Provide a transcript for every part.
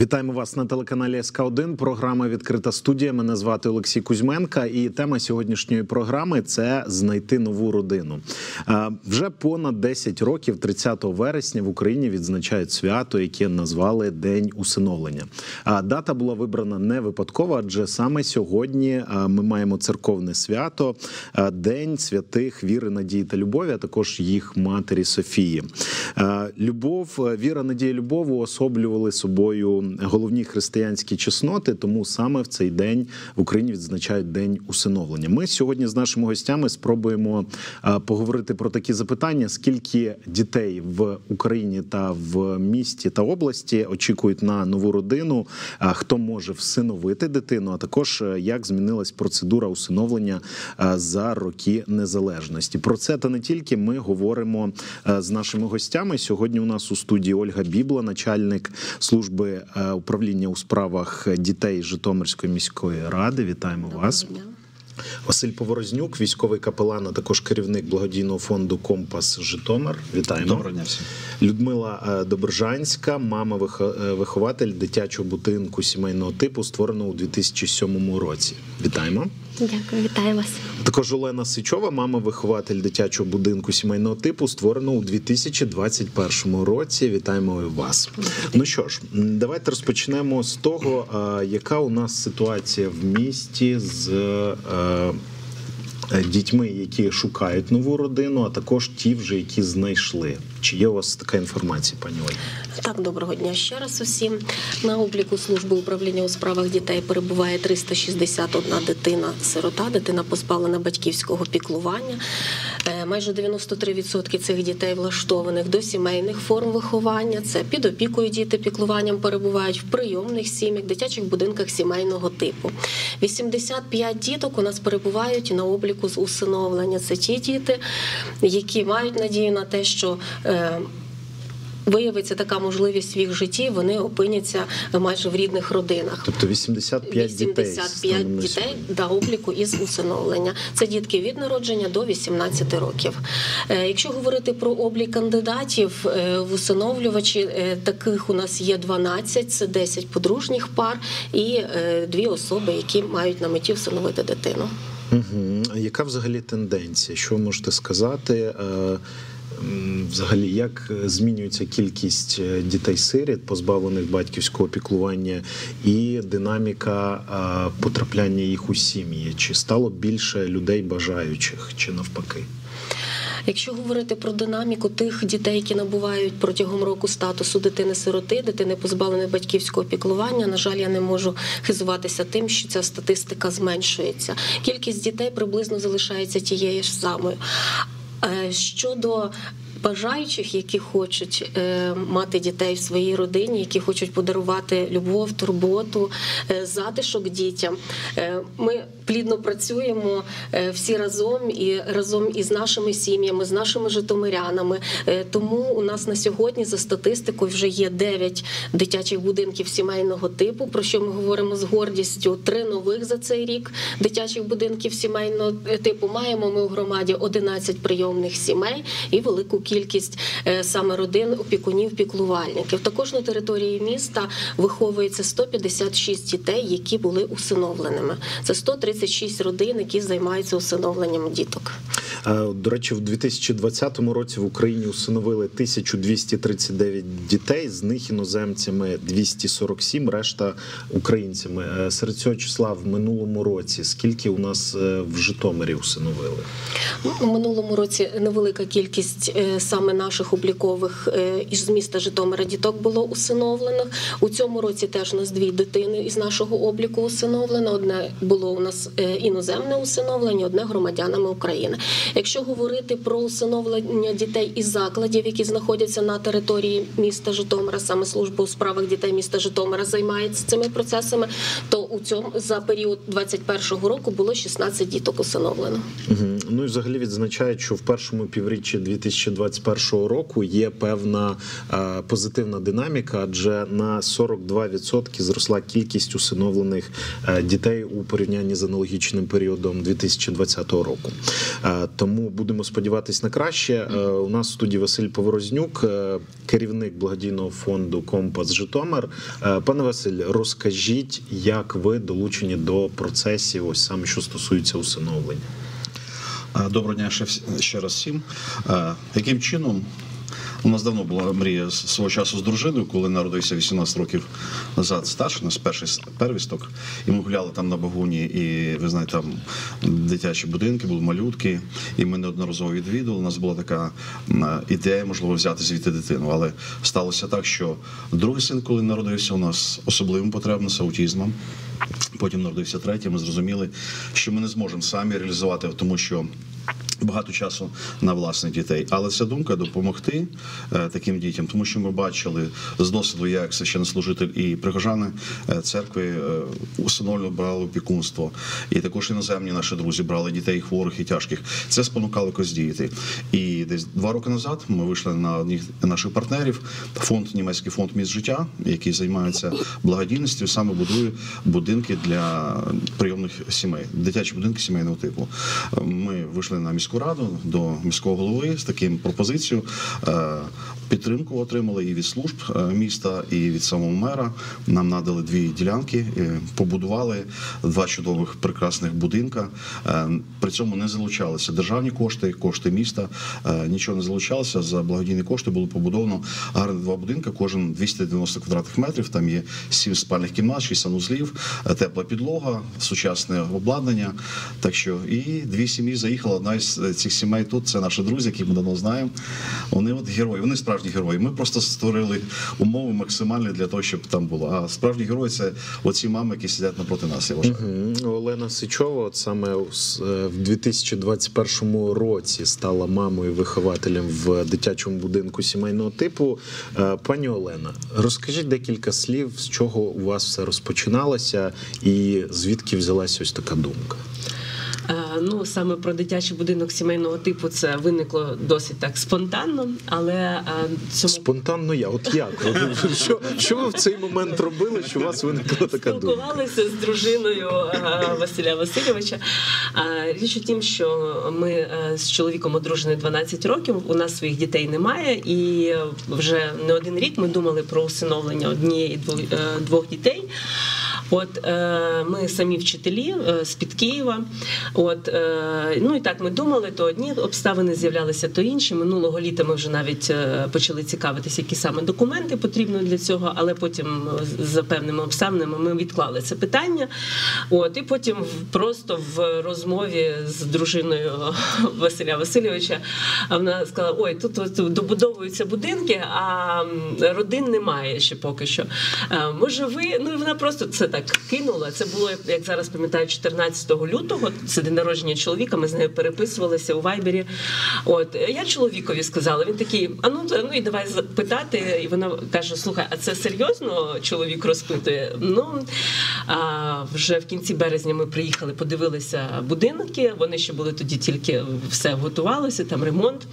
Вітаємо вас на телеканалі СК 1 Програма відкрита студія. Мене звати Олексій Кузьменка. І тема сьогоднішньої програми це знайти нову родину. Вже понад 10 років, 30 вересня, в Україні відзначають свято, яке назвали День усиновлення. Дата була вибрана не випадково, адже саме сьогодні ми маємо церковне свято, День святих віри, надії та любові, а також їх матері Софії. Любов, віра, надія, любов уособлювали собою головні християнські чесноти. Тому саме в цей день в Україні відзначають день усиновлення. Ми сьогодні з нашими гостями спробуємо е, поговорити про такі запитання: скільки дітей в Україні та в місті та області очікують на нову родину, хто може всиновити дитину, а також е, як змінилась процедура усиновлення е, за роки незалежності. Про це та не тільки ми говоримо е, з нашими гостями. Сьогодні у нас у студії Ольга Бібла, начальник служби е, управління у справах дітей Житомирської міської ради. Вітаємо вас. Дня. Василь Поворознюк, військовий капелан, а також керівник благодійного фонду Компас Житомир. Вітаємо. Доброго дня всім. Людмила е, Добржанська, мама е, вихователь дитячого будинку сімейного типу, створеного у 2007 році. Вітаємо. Дякую, вітаю вас. Також Олена Сичова, мама вихователь дитячого будинку сімейного типу, створено у 2021 році. Вітаємо і вас. Ну що ж, давайте розпочнемо з того, яка у нас ситуація в місті з. е, е, Дітьми, які шукають нову родину, а також ті, вже які знайшли. Чи є у вас така інформація, пані Ольга? Так, доброго дня ще раз усім. На обліку служби управління у справах дітей перебуває 361 дитина-сирота, дитина позбавлена батьківського піклування. Е, Майже 93% цих дітей влаштованих до сімейних форм виховання. Це під опікою діти піклуванням перебувають в прийомних сім'ях, дитячих будинках сімейного типу. 85 діток у нас перебувають на обліку з усиновлення. Це ті діти, які мають надію на те, що е, виявиться така можливість в їх житті, вони опиняться майже в рідних родинах. Тобто 85, дітей. 85 станом дітей до обліку із усиновлення. Це дітки від народження до 18 років. Е, Якщо говорити про облік кандидатів е, в усиновлювачі, е, таких у нас є 12, це 10 подружніх пар і дві особи, які мають на меті всиновити дитину. Угу. Яка взагалі тенденція? Що ви можете сказати? Е, Взагалі, як змінюється кількість е, дітей-сиріт, позбавлених батьківського піклування, і динаміка е, потрапляння їх у сім'ї? Чи стало більше людей бажаючих, чи навпаки? Якщо говорити про динаміку тих дітей, які набувають протягом року статусу дитини-сироти, дитини позбавленої батьківського піклування, на жаль, я не можу хизуватися тим, що ця статистика зменшується. Кількість дітей приблизно залишається тією ж самою. Е, Щодо бажаючих, які хочуть е, мати дітей в своїй родині, які хочуть подарувати любов, турботу, е, затишок дітям. Ми плідно працюємо е, всі разом і разом із нашими сім'ями, з нашими житомирянами. Е, тому у нас на сьогодні за статистикою вже є 9 дитячих будинків сімейного типу, про що ми говоримо з гордістю. Три нових за цей рік дитячих будинків сімейного типу. Маємо ми у громаді 11 прийомних сімей і велику кількість е, саме родин опікунів, піклувальників. Також на території міста виховується 156 дітей, які були усиновленими. Це 136 родин, які займаються усиновленням діток. Е, До речі, в 2020 році в Україні усиновили 1239 дітей, з них іноземцями 247, решта українцями. Е, Серед цього числа в минулому році скільки у нас е, в Житомирі усиновили? Ну, У минулому році невелика кількість саме наших облікових із міста Житомира діток було усиновлених. У цьому році теж у нас дві дитини із нашого обліку усиновлено. Одне було у нас іноземне усиновлення, одне громадянами України. Якщо говорити про усиновлення дітей із закладів, які знаходяться на території міста Житомира, саме служба у справах дітей міста Житомира займається цими процесами, то у цьому за період 2021 року було 16 діток усиновлено. Мгм. Ну і взагалі відзначають, що в першому півріччі 2021 року є певна е, позитивна динаміка, адже на 42% зросла кількість усиновлених е, дітей у порівнянні з аналогічним періодом 2020 року. Е, Тому будемо сподіватись на краще. Е, У нас в студії Василь Поворознюк, е, керівник благодійного фонду Компас Житомир. Пане Василь, розкажіть, як ви долучені до процесів, ось саме що стосується усиновлення. Доброго дня ще, раз всім. Яким чином? У нас давно була мрія свого часу з дружиною, коли народився 18 років назад старший, у нас перший первісток. І ми гуляли там на багуні, і ви знаєте, там дитячі будинки, були малютки, і ми неодноразово відвідували. У нас була така ідея, можливо, взяти звідти дитину. Але сталося так, що другий син, коли народився, у нас особливим потребам з аутізмом. Потім народився третій. Ми зрозуміли, що ми не зможемо самі реалізувати, тому що. Багато часу на власних дітей, але ця думка допомогти е, таким дітям, тому що ми бачили з досвіду, як священнослужитель і прихожани е, церкви е, усиновлювали, брали опікунство, і також іноземні наші друзі брали дітей хворих і тяжких. Це спонукало якось діяти. І десь два роки назад ми вийшли на одних наших партнерів, фонд німецький фонд міст життя, який займається благодійністю, саме будує будинки для прийомних сімей, дитячі будинки сімейного типу. Ми вийшли на міську раду до міського голови з таким пропозицією. Підтримку отримали і від служб е, міста, і від самого мера. Нам надали дві ділянки, е, побудували два чудових прекрасних будинка. Е, При цьому не залучалися державні кошти, кошти міста. Нічого не залучалося. За благодійні кошти було побудовано гарні два будинки, кожен 290 квадратних метрів. Там є сім спальних кімнат, шість санузлів, тепла підлога, сучасне обладнання. Так що і дві сім'ї заїхала. Одна із цих сімей тут це наші друзі, які ми давно знаємо. Вони от герої, вони справжні герої. Ми просто створили умови максимальні для того, щоб там було. А справжні герої це оці мами, які сидять напроти нас. Я вважаю. Мгм. Олена Сичова, от саме е, в 2021 році стала мамою вихователем в дитячому будинку сімейного типу. Е, Пані Олена, розкажіть декілька слів, з чого у вас все розпочиналося, і звідки взялася ось така думка. Ну, саме про дитячий будинок сімейного типу це виникло досить так спонтанно, але е, цьому Спонтанно я, от як? Що, що ви в цей момент робили, що у вас виникла така думка? спілкувалися з дружиною е, Василя Васильовича. Річ у тім, що ми е, з чоловіком одружені 12 років. У нас своїх дітей немає, і вже не один рік ми думали про усиновлення однієї двох, двох дітей. От е, ми самі вчителі е, з-під Києва. От е, ну і так ми думали, то одні обставини з'являлися, то інші. Минулого літа ми вже навіть почали цікавитися, які саме документи потрібні для цього, але потім за певними обставинами ми відклали це питання. От і потім просто в розмові з дружиною Василя Васильовича вона сказала: ой, тут, добудовуються будинки, а родин немає ще поки що. Може, ви ну і вона просто це так кинула. Це було як- зараз пам'ятаю, 14 лютого. Це день народження чоловіка. Ми з нею переписувалися у Вайбері. От я чоловікові сказала. Він такий: а ну ну і давай запитати. І вона каже: слухай, а це серйозно? Чоловік розпитує. Ну а вже в кінці березня ми приїхали, подивилися будинки. Вони ще були тоді тільки все готувалося, там ремонт.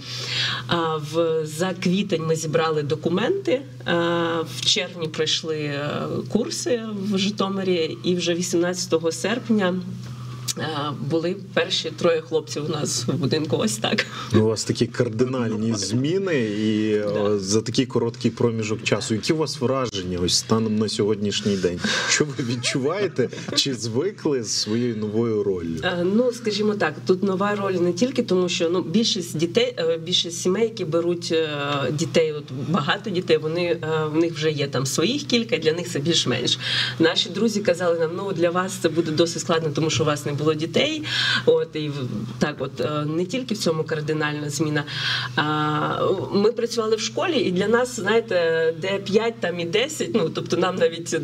А в за квітень ми зібрали документи. В червні пройшли е, курси в Житомирі, і вже 18 серпня. Е, Були перші троє хлопців у нас в будинку. Ось так. У вас такі кардинальні зміни, і о, за такий короткий проміжок часу. Які у вас враження ось станом на сьогоднішній день? Що ви відчуваєте? Чи звикли з своєю новою роллю? Е, Ну, скажімо так, тут нова роль не тільки тому, що ну більшість дітей, е, більшість сімей, які беруть е, дітей, от багато дітей, вони е, в них вже є там своїх кілька, для них це більш-менш. Наші друзі казали нам, ну для вас це буде досить складно, тому що у вас не було дітей. От і так, от е, не тільки в цьому кардинальна зміна. Ми працювали в школі, і для нас, знаєте, де 5, там і 10, ну тобто нам навіть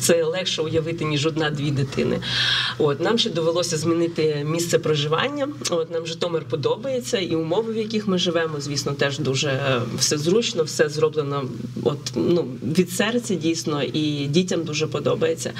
це легше уявити, ніж одна-дві дитини. От нам ще довелося змінити місце проживання. От нам Житомир подобається, і умови, в яких ми живемо, звісно, теж дуже е, все зручно, все зроблено от ну від серця дійсно, і дітям дуже подобається.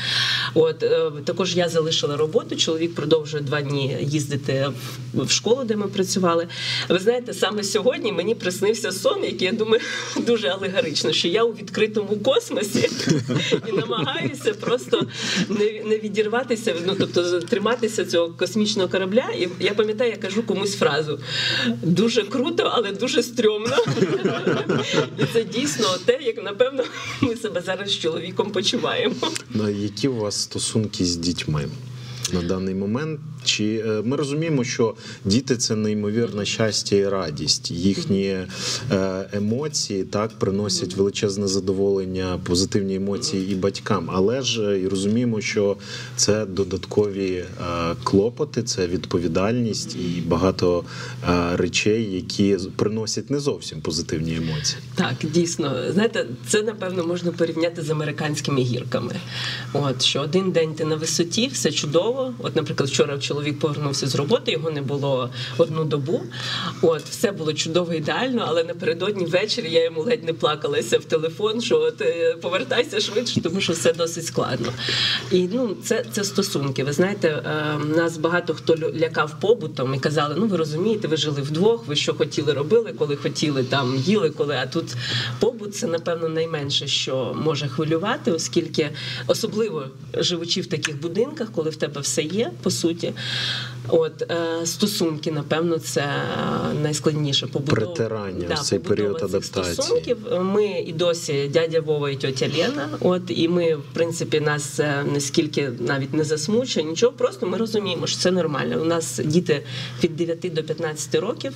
От е, також я залишила роботу. Чоловік чоловік продовжує два дні їздити в- школу, де ми працювали. Ви знаєте, саме сьогодні мені приснився сон, який я думаю дуже алегорично, що я у відкритому космосі і намагаюся просто не, не відірватися, ну тобто триматися цього космічного корабля. І я пам'ятаю, я кажу комусь фразу дуже круто, але дуже стрьомно. І це дійсно те, як напевно ми себе зараз з чоловіком почуваємо. Ну, які у вас стосунки з дітьми на даний момент? Чи е, ми розуміємо, що діти це неймовірне щастя і радість? Їхні е, емоції так приносять величезне задоволення, позитивні емоції і батькам, але ж е, і розуміємо, що це додаткові клопоти, це відповідальність і багато речей, які приносять не зовсім позитивні емоції. Так, дійсно, знаєте, це напевно можна порівняти з американськими гірками. От що один день ти на висоті, все чудово. От, наприклад, вчора чоловік повернувся з роботи, його не було одну добу. От все було чудово, ідеально, але напередодні ввечері я йому ледь не плакалася в телефон, що от е, повертайся швидше, тому що все досить складно. І ну це, це стосунки. Ви знаєте, е, нас багато хто лякав побутом і казали: ну ви розумієте, ви жили вдвох, ви що хотіли, робили, коли хотіли, там їли, коли. А тут побут це напевно найменше, що може хвилювати, оскільки особливо живучи в таких будинках, коли в тебе все є, по суті. От е, стосунки, напевно, це найскладніше побудова. Притирання, ось цей період адаптації. стосунків. Ми і досі дядя Вова і тьотя Лена. От і ми, в принципі, нас це не скільки навіть не засмучує, нічого. Просто ми розуміємо, що це нормально. У нас діти від 9 до 15 років.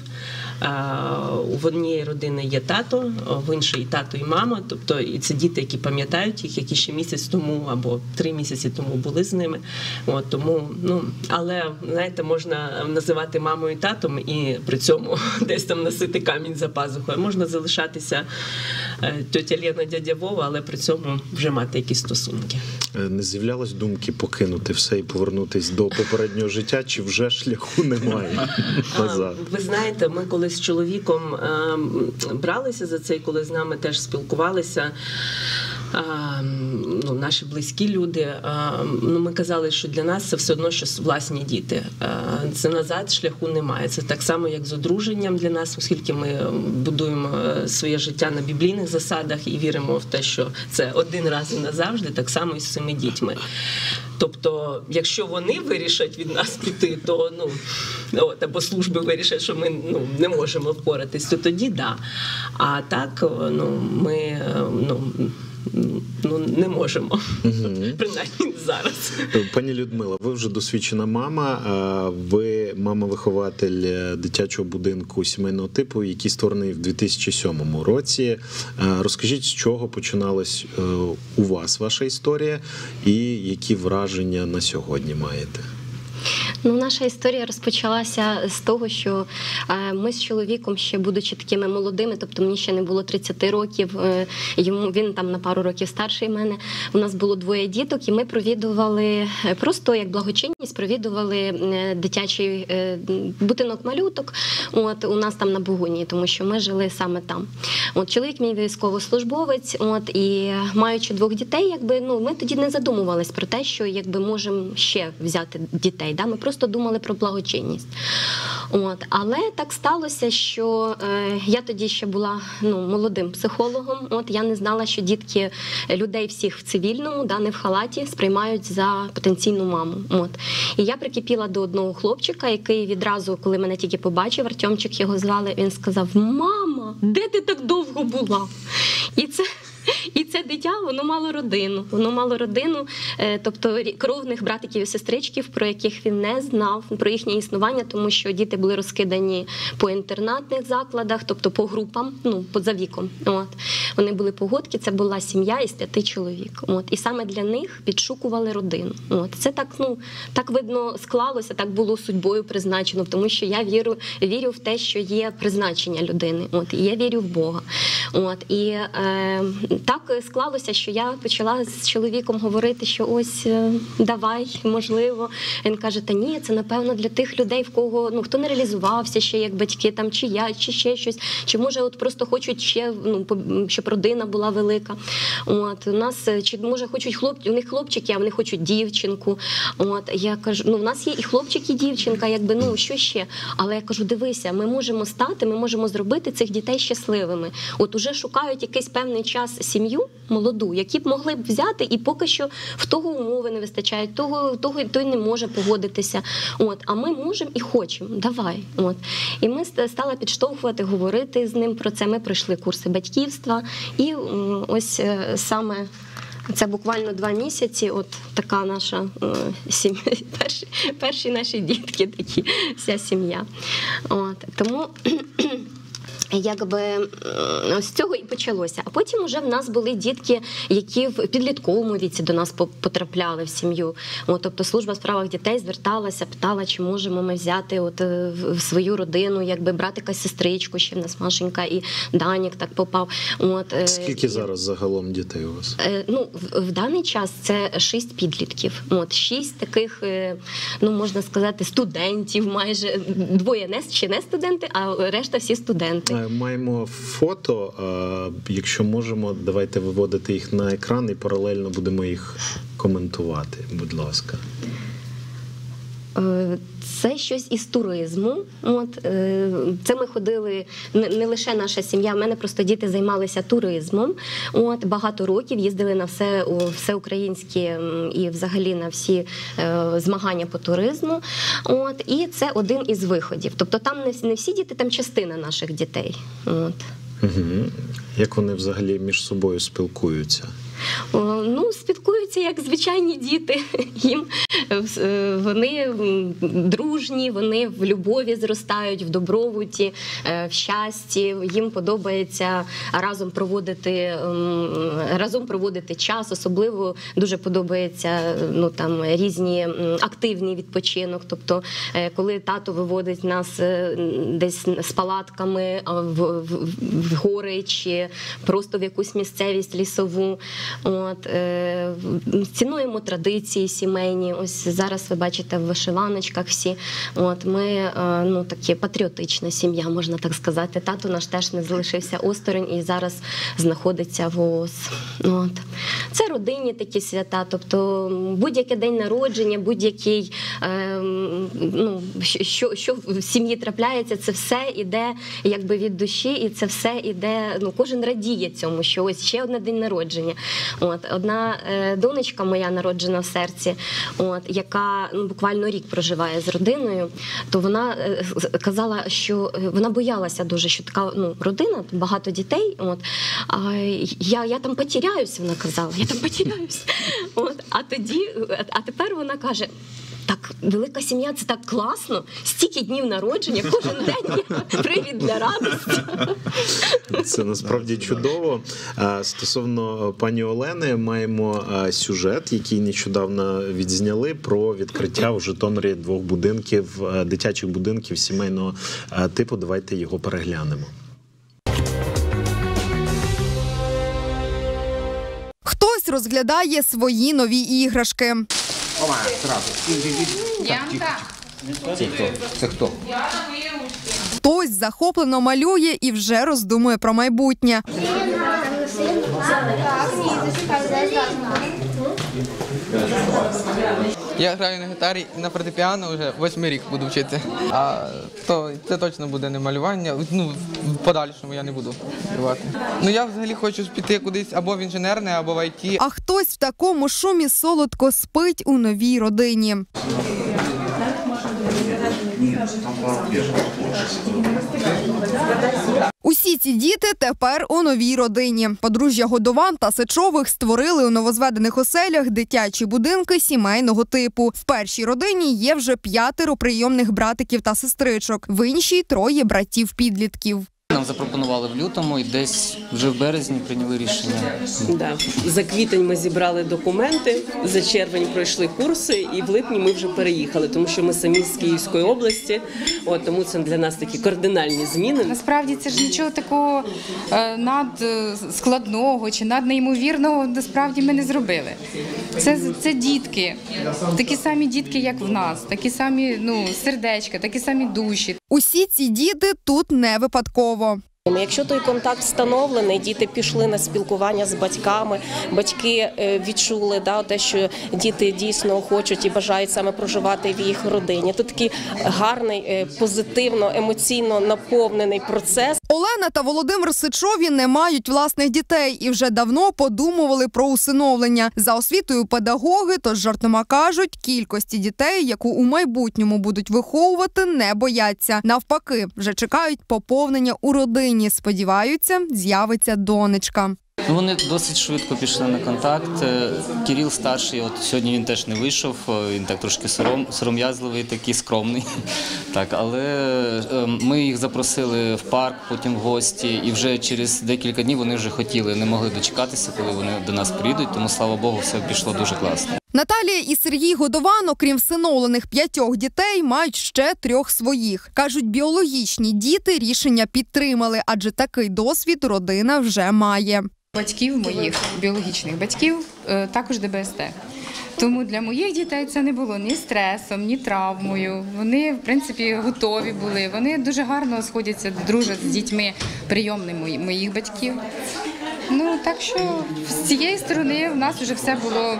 А, В однієї родини є тато, в іншої тато і мама. Тобто, і це діти, які пам'ятають їх, які ще місяць тому або три місяці тому були з ними. От тому, ну але знаєте, можна називати мамою і татом і при цьому десь там носити камінь за пазухою. Можна залишатися тьотя Лена, дядя Вова, але при цьому вже мати якісь стосунки. Е, Не з'являлось думки покинути все і повернутись до попереднього життя, чи вже шляху немає назад? Ви знаєте, ми коли з чоловіком ем, бралися за це, і коли з нами теж спілкувалися. ем, Ну, наші близькі люди, ем, ну ми казали, що для нас це все одно щось власні діти. Е, Це назад шляху немає. Це так само, як з одруженням для нас, оскільки ми будуємо е, своє життя на біблійних засадах і віримо в те, що це один раз і назавжди, так само і з цими дітьми. Тобто, якщо вони вирішать від нас піти, то ну от, або служби вирішать, що ми ну не можемо впоратись, то тоді да. А так, ну ми е, ну. Ну не можемо принаймні зараз. Пані Людмила, ви вже досвідчена мама. Ви мама-вихователь е, дитячого будинку сімейного типу, який створений в 2007 році. Розкажіть, з чого починалась е, у вас ваша історія, і які враження на сьогодні маєте? Ну, наша історія розпочалася з того, що е, ми з чоловіком, ще будучи такими молодими, тобто мені ще не було 30 років, е, йому він там на пару років старший мене. У нас було двоє діток, і ми провідували е, просто як благочинність, провідували дитячий будинок малюток. От у нас там на Бугуні, тому що ми жили саме там. От чоловік мій військовослужбовець, от і маючи двох дітей, якби ну ми тоді не задумувались про те, що якби можемо ще взяти дітей. Да? Ми просто думали про благочинність. От, але так сталося, що е, я тоді ще була ну, молодим психологом. От я не знала, що дітки людей всіх в цивільному, да, не в халаті, сприймають за потенційну маму. От. І я прикипіла до одного хлопчика, який відразу, коли мене тільки побачив, Артемчик його звали, він сказав: Мама, де ти так довго була? І це. І це дитя, воно мало родину. Воно мало родину, е, тобто кровних братиків і сестричків, про яких він не знав, про їхнє існування, тому що діти були розкидані по інтернатних закладах, тобто по групам, ну поза віком. От вони були погодки. Це була сім'я із п'яти чоловік. От і саме для них відшукували родину. От це так, ну так видно склалося, так було судьбою призначено, тому що я вірю, вірю в те, що є призначення людини. От і я вірю в Бога. От і е, так е, склалося, що я почала з чоловіком говорити, що ось е, давай, можливо. Він каже: Та ні, це напевно для тих людей, в кого ну хто не реалізувався ще як батьки, там чи я, чи ще щось, чи може, от просто хочуть ще ну щоб родина була велика. От у нас е, чи може хочуть хлоп, у них хлопчики, а вони хочуть дівчинку. От я кажу, ну в нас є і хлопчик, і дівчинка, якби ну що ще. Але я кажу, дивися, ми можемо стати, ми можемо зробити цих дітей щасливими. От уже шукають якийсь певний час сім'ю молоду, які б могли б взяти, і поки що в того умови не вистачають, того, того той не може погодитися. От, а ми можемо і хочемо. Давай. От. І ми ст- стали підштовхувати, говорити з ним про це. Ми пройшли курси батьківства, і ось е, саме. Це буквально два місяці. От така наша е, сім'я, перші, перші наші дітки, такі вся сім'я. От тому. Якби з цього і почалося. А потім вже в нас були дітки, які в підлітковому віці до нас по- потрапляли в сім'ю. От, тобто служба в справах дітей зверталася, питала, чи можемо ми взяти от е, в свою родину, якби братика, сестричку, ще в нас Машенька і Данік так попав. От е, Скільки і- зараз загалом дітей у вас? Е, Ну, в, в даний час це шість підлітків. От шість таких, ну можна сказати, студентів. Майже двоє не ще не студенти, а решта всі студенти. Е, Маємо фото. е, Якщо можемо, давайте виводити їх на екран і паралельно будемо їх коментувати. Будь ласка. Це щось із туризму. От е, це ми ходили не лише наша сім'я. в мене просто діти займалися туризмом. От багато років їздили на все всеукраїнські і взагалі на всі е, змагання по туризму. От і це один із виходів. Тобто там не всі діти, там частина наших дітей. От. Угу. Як вони взагалі між собою спілкуються? Ну, спілкуються як звичайні діти. Їм е, е, вони дружні, вони в любові зростають, в добробуті, е, в щасті. Їм подобається разом проводити разом проводити час. Особливо дуже подобається ну там різні м, активний відпочинок. Тобто, коли тато виводить нас десь з палатками в, в, в гори чи просто в якусь місцевість лісову. От, е, цінуємо традиції сімейні. Ось зараз ви бачите в вишиваночках всі. От, ми е, ну, такі патріотична сім'я, можна так сказати. Тато наш теж не залишився осторонь і зараз знаходиться в ООС. От. Це родинні такі свята, тобто будь-який день народження, будь-який е, ну, що, що в сім'ї трапляється, це все іде якби від душі, і це все іде. Ну, кожен радіє цьому, що ось ще одне день народження. От одна е, донечка моя народжена в серці, от яка ну, буквально рік проживає з родиною, то вона е, казала, що е, вона боялася дуже, що така ну, родина, багато дітей. От а я, я там потеряюсь, вона казала, я там потеряюсь. От, а тоді, а тепер вона каже. Так, велика сім'я це так класно. Стільки днів народження, кожен день є привід для радості. Це насправді чудово. Стосовно пані Олени, маємо сюжет, який нещодавно відзняли про відкриття в Житомирі двох будинків, дитячих будинків сімейного типу. Давайте його переглянемо. Хтось розглядає свої нові іграшки. Це хто? Хтось захоплено малює і вже роздумує про майбутнє. Я граю на гітарі і на фортепіано вже восьмий рік буду вчити. А то це точно буде не малювання. Ну в подальшому я не буду малювати. Ну я взагалі хочу піти кудись або в інженерне, або в ІТ. А хтось в такому шумі солодко спить у новій родині. Усі ці діти тепер у новій родині. Подружжя Годован та Сечових створили у новозведених оселях дитячі будинки сімейного типу. В першій родині є вже п'ятеро прийомних братиків та сестричок, в іншій троє братів-підлітків. Нам запропонували в лютому і десь вже в березні прийняли рішення. Да. За квітень ми зібрали документи, за червень пройшли курси, і в липні ми вже переїхали, тому що ми самі з Київської області. От тому це для нас такі кардинальні зміни. Насправді це ж нічого такого е, надскладного чи наднеймовірного насправді ми не зробили. Це, це дітки, такі самі дітки, як в нас, такі самі ну, сердечка, такі самі душі. Усі ці діти тут не випадково. słowo Якщо той контакт встановлений, діти пішли на спілкування з батьками, батьки е, відчули да, те, що діти дійсно хочуть і бажають саме проживати в їх родині. Тут такий гарний, е, позитивно, емоційно наповнений процес. Олена та Володимир Сичові не мають власних дітей і вже давно подумували про усиновлення. За освітою педагоги, тож жартома кажуть, кількості дітей, яку у майбутньому будуть виховувати, не бояться. Навпаки, вже чекають поповнення у родині. Сподіваються, з'явиться донечка. Ну, вони досить швидко пішли на контакт. Е, Кирил старший, от сьогодні він теж не вийшов. е, Він так трошки сором, сором'язливий, такий скромний. Так, але е, ми їх запросили в парк, потім в гості, і вже через декілька днів вони вже хотіли, не могли дочекатися, коли вони до нас прийдуть. Тому слава Богу, все пішло дуже класно. Наталія і Сергій Годован, окрім всиновлених п'ятьох дітей, мають ще трьох своїх. кажуть, біологічні діти рішення підтримали, адже такий досвід родина вже має. Батьків моїх біологічних батьків е, також ДБСТ. Тому для моїх дітей це не було ні стресом, ні травмою. Вони, в принципі, готові були. Вони дуже гарно сходяться, дружать з дітьми прийомними моїх батьків. Ну так що з цієї сторони в нас вже все було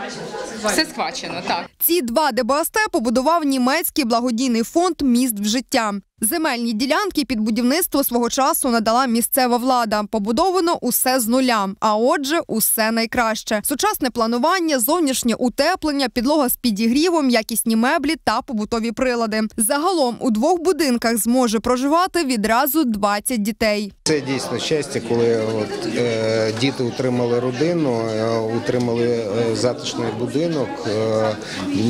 все схвачено. Так. Ці два ДБСТ побудував німецький благодійний фонд Міст в життя. Земельні ділянки під будівництво свого часу надала місцева влада. Побудовано усе з нуля. А отже, усе найкраще: сучасне планування, зовнішнє утеплення, підлога з підігрівом, якісні меблі та побутові прилади. Загалом у двох будинках зможе проживати відразу 20 дітей. Це дійсно щастя, коли от, е, діти утримали родину, е, утримали е, затишний будинок. Е,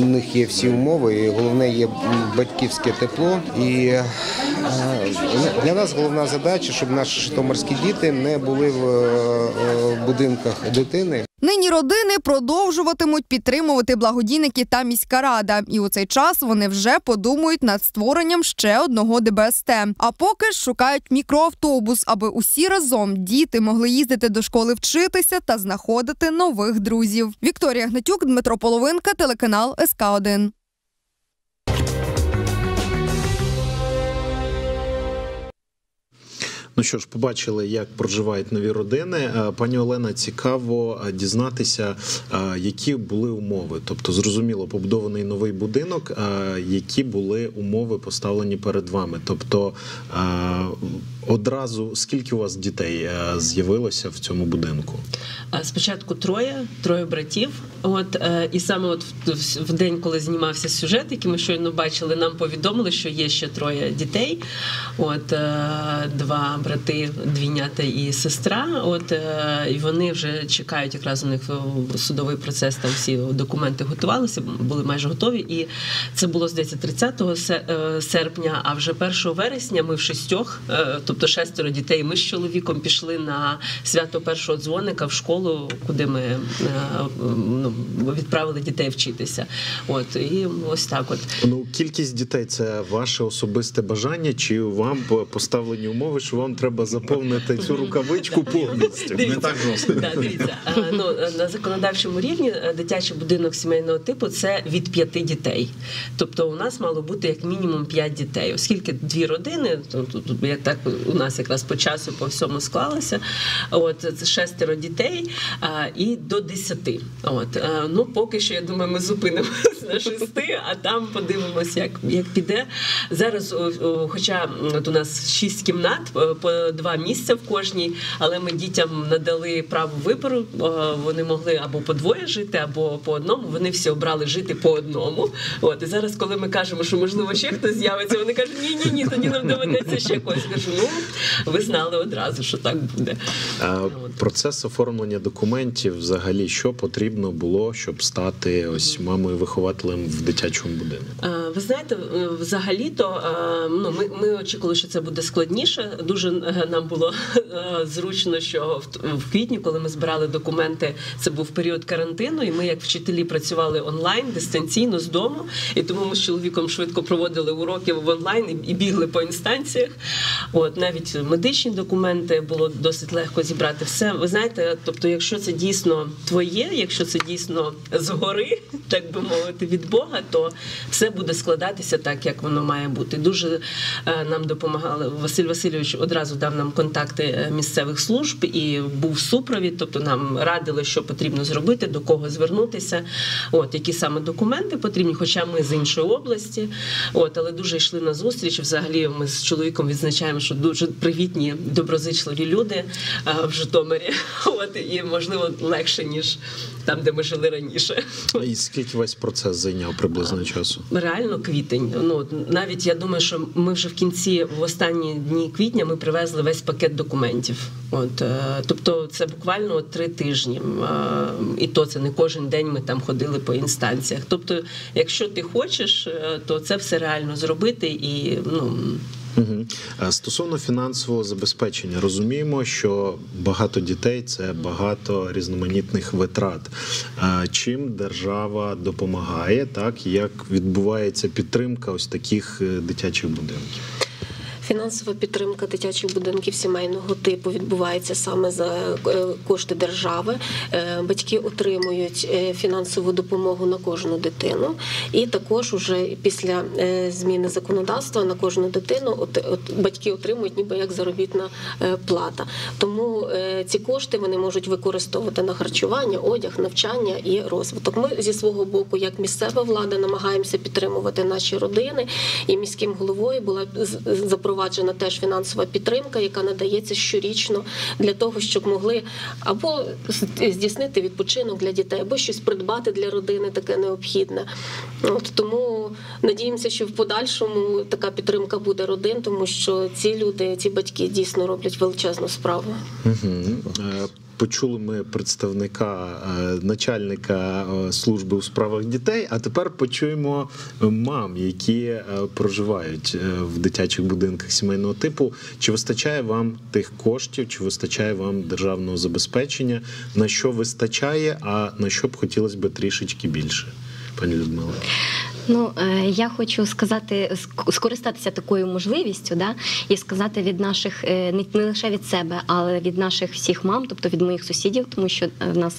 у них є всі умови, і головне є батьківське тепло. І для нас головна задача, щоб наші житомирські діти не були в е, будинках дитини. Нині родини продовжуватимуть підтримувати благодійники та міська рада. І у цей час вони вже подумають над створенням ще одного ДБСТ. А поки ж шукають мікроавтобус, аби усі разом діти могли їздити до школи вчитися та знаходити нових друзів. Вікторія Гнатюк, Дмитро Половинка, телеканал СК 1 Ну що ж, побачили, як проживають нові родини. Е, Пані Олена, цікаво е, дізнатися, е, які були умови. Тобто, зрозуміло, побудований новий будинок, які були умови поставлені перед вами. Тобто одразу скільки у вас дітей е, з'явилося в цьому будинку? Спочатку троє, троє братів. От е, і саме от в, день, коли знімався сюжет, який ми щойно бачили, нам повідомили, що є ще троє дітей. От е, два брати, двійнята і сестра. От е, і вони вже чекають, якраз у них е, судовий процес. Там всі документи готувалися, були майже готові. І це було здається 30 се- е, серпня. А вже 1 вересня ми в шістьох, е, тобто шестеро дітей. Ми з чоловіком пішли на свято першого дзвоника в школу, куди ми е, ну, відправили дітей вчитися. От і ось так. От Ну, кількість дітей це ваше особисте бажання, чи вам по- поставлені умови, що вам треба заповнити цю рукавичку повністю? Не так жорстко. Дивіться, ну на законодавчому рівні е, дитячий будинок сімейного типу це від п'яти дітей. Тобто у нас мало бути як мінімум п'ять дітей, оскільки дві родини, то тут тут як так у нас якраз по часу по всьому склалося. От шестеро дітей а, і до десяти. От е, ну поки що я думаю, ми зупинимося на шести, а там подивимося, як, як піде. Зараз, хоча от у нас шість кімнат, е, по два місця в кожній, але ми дітям надали право вибору. е, Вони могли або по двоє жити, або по одному. Вони всі обрали жити по одному. От і зараз, коли ми кажемо, що можливо ще хтось з'явиться, вони кажуть, ні, ні, ні, тоді нам доведеться ще когось. Кажу, ну ви знали одразу, що так буде. А Процес оформлення документів, взагалі, що потрібно було, щоб стати ось мамою-вихователем в дитячому будинку? Ви знаєте, е, взагалі-то е, ну, ми, ми очікували, що це буде складніше. Дуже е, нам було зручно, що в, квітні, коли ми збирали документи, це був період карантину, і ми, як вчителі, працювали онлайн дистанційно з дому. І тому ми з чоловіком швидко проводили уроки в онлайн і, бігли по інстанціях. От навіть медичні документи було досить легко зібрати все. Ви знаєте, тобто, якщо це дійсно твоє, якщо це дійсно згори, так би мовити, від Бога, то все буде складатися так, як воно має бути. Дуже е, нам допомагали. Василь Васильович одразу дав нам контакти е, місцевих служб і був супровід, тобто нам радили, що потрібно зробити, до кого звернутися. От які саме документи потрібні, хоча ми з іншої області. От, але дуже йшли на зустріч. Взагалі, ми з чоловіком відзначаємо, що дуже привітні, доброзичливі люди е, в Житомирі. От і можливо легше ніж там, де ми жили раніше. І скільки весь процес зайняв приблизно часу? Реально квітень. Ну навіть я думаю, що ми вже в кінці, в останні дні квітня, ми привезли весь пакет документів. От е, тобто, це буквально три тижні. Е, і то це не кожен день ми там ходили по інстанціях. Тобто, якщо ти хочеш, е, то це все реально зробити і ну. Угу. Стосовно фінансового забезпечення, розуміємо, що багато дітей це багато різноманітних витрат. Чим держава допомагає, так як відбувається підтримка ось таких е, дитячих будинків? Фінансова підтримка дитячих будинків сімейного типу відбувається саме за е, кошти держави. Е, Батьки отримують е, фінансову допомогу на кожну дитину, і також уже після зміни законодавства на кожну дитину батьки отримують ніби як заробітна плата. Тому ці кошти вони можуть використовувати на харчування, одяг, навчання і розвиток. Ми зі свого боку, як місцева влада, намагаємося підтримувати наші родини. І міським головою була з- запроваджена теж фінансова підтримка, яка надається щорічно для того, щоб могли або здійснити відпочинок для дітей, або щось придбати для родини таке необхідне. От тому надіємося, що в подальшому така підтримка буде родин, тому що ці люди, ці батьки дійсно роблять величезну справу. Угу. Почули ми представника е, начальника е, служби у справах дітей. А тепер почуємо мам, які е, проживають е, в дитячих будинках сімейного типу. Чи вистачає вам тих коштів, чи вистачає вам державного забезпечення? На що вистачає, а на що б хотілося б трішечки більше, пані Людмила? Ну е, я хочу сказати, скористатися такою можливістю, да, і сказати від наших е, не, лише від себе, але від наших всіх мам, тобто від моїх сусідів, тому що е, в нас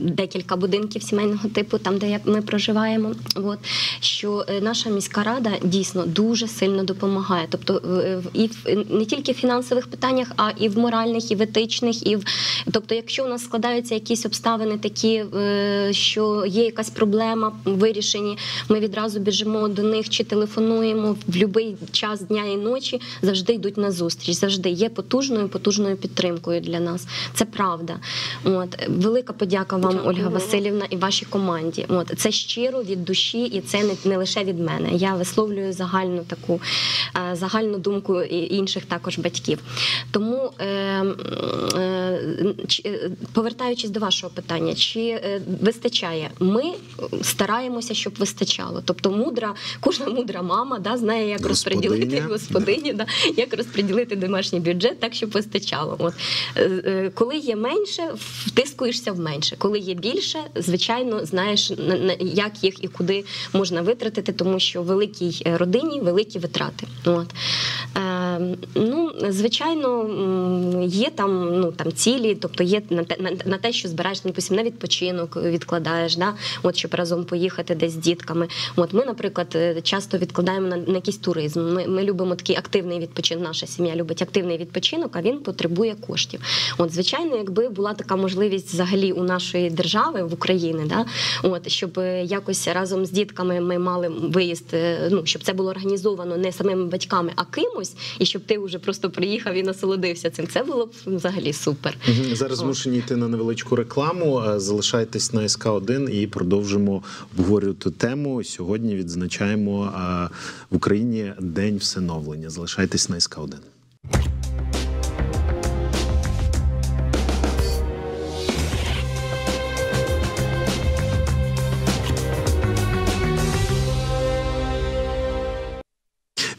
декілька будинків сімейного типу, там де ми проживаємо. От що наша міська рада дійсно дуже сильно допомагає. Тобто і в не тільки в фінансових питаннях, а і в моральних, і в етичних, і в тобто, якщо у нас складаються якісь обставини такі, що є якась проблема вирішені, ми відразу біжимо до них чи телефонуємо в будь-який час дня і ночі. Завжди йдуть на зустріч, завжди є потужною, потужною підтримкою для нас. Це правда. От велика подяка вам, Дякую. Ольга Васильівна, і вашій команді. От це щиро від душі, і це не, не лише від мене. Я висловлюю загальну таку е, загальну думку і інших також батьків. Тому е, е, е, повертаючись до вашого питання, чи е, вистачає? Ми стараємося, щоб вистачало. Тобто, мудра, кожна мудра мама да, знає, як Господиня. розподілити господині, да, як розподілити домашній бюджет так, щоб вистачало. От е, е, коли є менше, втискуєшся в менше. Коли є більше, звичайно, знаєш на- на- як їх і куди можна витратити, тому що в великій е, родині великі витрати. От. Ну, звичайно, є там, ну, там цілі, тобто є на те, на, на те, що збираєш, допустим, на відпочинок відкладаєш, да? от, щоб разом поїхати десь з дітками. От ми, наприклад, е, часто відкладаємо на, на якийсь туризм. Ми, ми любимо такий активний відпочинок. Наша сім'я любить активний відпочинок, а він потребує коштів. От, звичайно, якби була така можливість взагалі у нашої держави в Україні, да? от, щоб е, якось разом з дітками ми мали виїзд, е, ну щоб це було організовано не самими батьками, а кимось, і щоб ти вже просто приїхав і насолодився цим. Це було б взагалі супер. Зараз змушені йти на невеличку рекламу. Залишайтесь на СК 1 і продовжимо обговорювати тему. Сьогодні відзначаємо е, в Україні День всиновлення. Залишайтесь на СК 1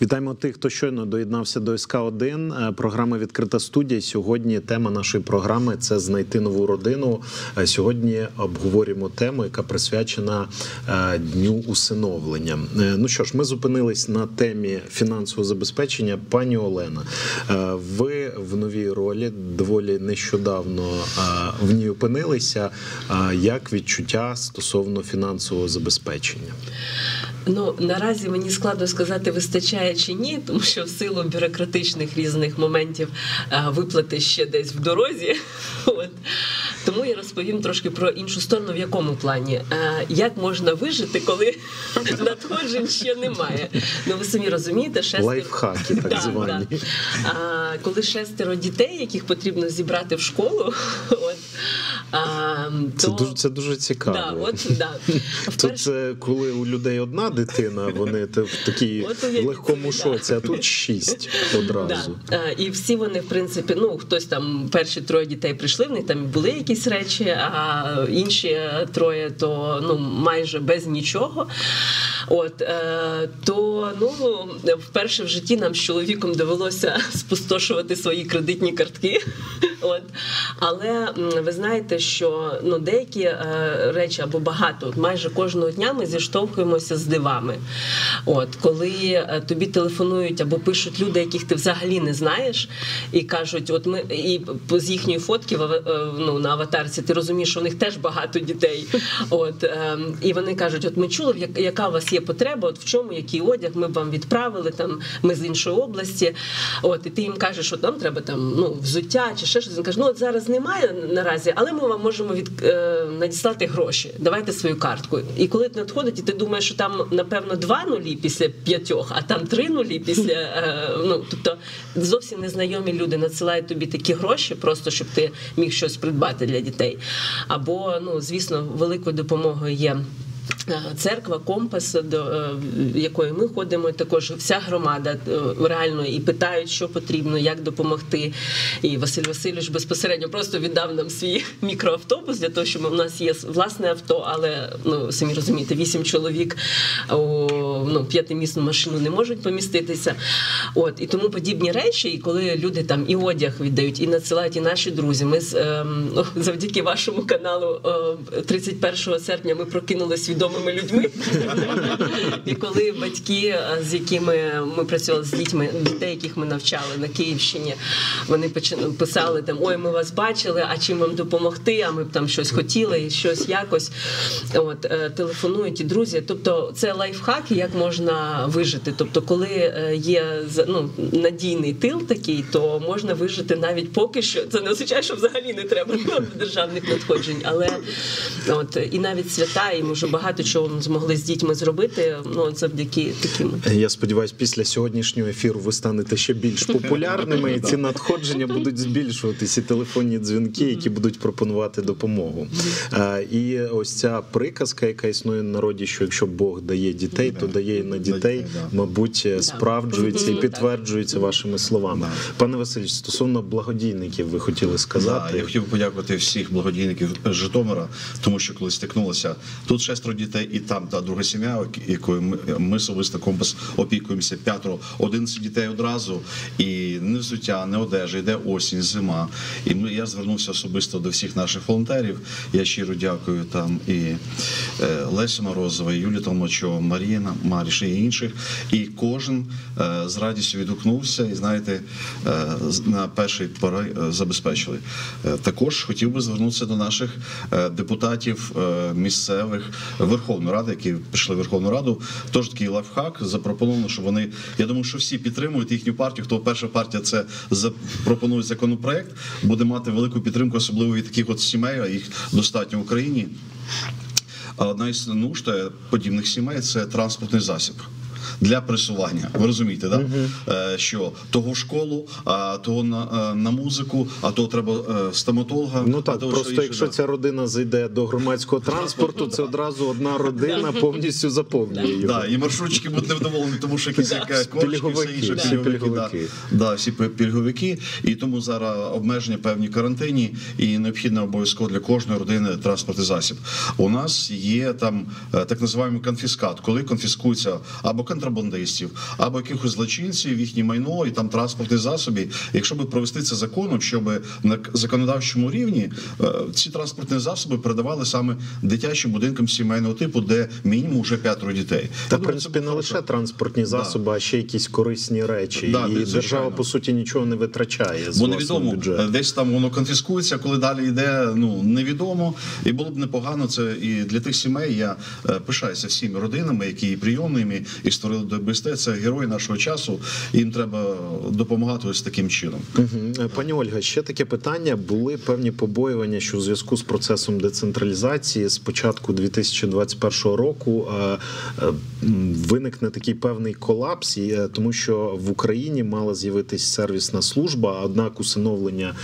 Вітаємо тих, хто щойно доєднався до СК 1 Програма відкрита студія. Сьогодні тема нашої програми це знайти нову родину. Е, Сьогодні обговорюємо тему, яка присвячена е, дню усиновлення. Е, Ну що ж, ми зупинились на темі фінансового забезпечення. Пані Олена, е, ви в новій ролі доволі нещодавно е, в ній опинилися. Е, Як відчуття стосовно фінансового забезпечення? Ну наразі мені складно сказати, вистачає чи ні, тому що в силу бюрократичних різних моментів е, виплати ще десь в дорозі. От. Тому я розповім трошки про іншу сторону, в якому плані. Е, Як можна вижити, коли надходжень ще немає? Ну ви самі розумієте, шестеро... Лайфхаки, так Да, звані. да. А, коли шестеро дітей, яких потрібно зібрати в школу, от, а, Це то... дуже це дуже цікаво. Да, от, да. Вперше- е, коли у людей одна дитина, вони в такій легкому шоці, а тут шість одразу. Да. Е, І всі вони, в принципі, ну хтось там перші троє дітей прийшли, в них там були якісь речі, а інші троє то ну майже без нічого. От е, то ну вперше в житті нам з чоловіком довелося спустошувати свої кредитні картки. От але ви знаєте, що ну деякі е, речі або багато, от майже кожного дня ми зіштовхуємося з дивами. От коли е, тобі телефонують або пишуть люди, яких ти взагалі не знаєш, і кажуть, от ми і з їхньої фотки е, ну, на аватарці, ти розумієш, що у них теж багато дітей. От ем, і вони кажуть: от ми чули, яка у вас є потреба, от в чому, який одяг, ми б вам відправили там, ми з іншої області. От, і ти їм кажеш, що нам треба там ну, взуття чи ще щось. Він каже, ну от зараз немає наразі, але ми вам можемо від е, надіслати гроші. Давайте свою картку. І коли ти надходить, і ти думаєш, що там напевно два нулі після п'ятьох, а там три нулі після е, ну тобто зовсім незнайомі люди надсилають тобі такі гроші, просто щоб ти міг щось придбати для дітей. Або ну звісно, великою допомогою є. Е, Церква, компас, до е, якої ми ходимо, також вся громада е, реально і питають, що потрібно, як допомогти. І Василь Васильович безпосередньо просто віддав нам свій мікроавтобус для того, щоб у нас є власне авто, але ну самі розумієте, вісім чоловік у ну, п'ятимісну машину не можуть поміститися. От і тому подібні речі, і коли люди там і одяг віддають, і надсилають, і наші друзі. Ми з ем, завдяки вашому каналу е, 31 серпня ми прокинулися відомими людьми. І коли батьки, е, з якими ми працювали з дітьми, дітей, яких ми навчали на Київщині, вони писали там: Ой, ми вас бачили, а чим вам допомогти? А ми б там щось хотіли, і щось якось. От е, телефонують і друзі. Тобто, це лайфхаки, як можна вижити. Тобто, коли е, є ну, надійний тил такий, то можна вижити навіть поки що. Це не означає, що взагалі не треба державних надходжень, але от і навіть свята, і ми вже багато чого змогли з дітьми зробити. Ну завдяки таким. Я сподіваюся, після сьогоднішнього ефіру ви станете ще більш популярними, і ці надходження будуть збільшуватися, і телефонні дзвінки, які будуть пропонувати допомогу. І ось ця приказка, яка існує в народі, що якщо Бог дає дітей, то дає і на дітей, мабуть, справджується і підтверджується вашими словами. Пане Василь, стосовно благодійників, ви хотіли Да, сказати. я хотів подякувати всіх благодійників Житомира, тому що коли стикнулося тут шестеро дітей, і там та друга сім'я, якою ми, ми особисто компас опікуємося п'ятеро, 11 дітей одразу, і не взуття, не одежа, йде осінь, зима. І ми я звернувся особисто до всіх наших волонтерів. Я щиро дякую там і е, Лесі Морозова, і Юлі Толмачова, Маріна Маріш і інших. І кожен е, з радістю відгукнувся, і знаєте, е, на перший пора забезпечили. Також хотів би звернутися до наших депутатів місцевих Верховної Ради, які прийшли в Верховну Раду. Тож такий лайфхак запропоновано, що вони. Я думаю, що всі підтримують їхню партію. Хто перша партія це запропонує законопроект, буде мати велику підтримку, особливо від таких от сімей, а їх достатньо в Україні. Одна із нужд подібних сімей це транспортний засіб. Для пресування, ви розумієте, да? Е, що того в школу, а того на, е, на музику, а того треба е, стоматолога. Ну а так, того, просто що якщо да. ця родина зайде до громадського транспорту, це одразу одна родина повністю заповнює його. Да, і маршрутчики будуть невдоволені, тому що якісь як корочки, все Пільговики, інше, всі пільговики, пільговики. Да, да, всі пільговики. І тому зараз обмеження певні карантині, і необхідно обов'язково для кожної родини транспортний засіб. У нас є там так називаємо конфіскат, коли конфіскується або контрабандистів, або якихось злочинців, їхнє майно і там транспортні засоби. Якщо би провести це законом, щоб на законодавчому рівні е, ці транспортні засоби передавали саме дитячим будинкам сімейного типу, де мінімум вже п'ятеро дітей. Та в принципі не лише транспортні засоби, а ще якісь корисні речі. Да, і звичайно. держава по суті нічого не витрачає з Бо невідомо, бюджету. е, десь там воно конфіскується, коли далі йде, ну невідомо. І було б непогано це і для тих сімей. Я е, пишаюся всіми родинами, які і прийомними, і створили ДБСТ. Це герої нашого часу. Їм треба допомагати ось таким чином. Е, Пані Ольга, ще таке питання. Були певні побоювання, що в зв'язку з процесом децентралізації з початку 2021 року е, е, виникне такий певний колапс, тому що в Україні мала з'явитись сервісна служба, однак усиновлення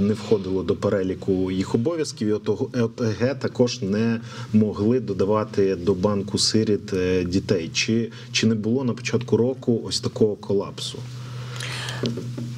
не входило до переліку їх обов'язків. І ОТГ також не могли додавати до банку сиріт дітей. Чи, чи не було на початку року ось такого колапсу?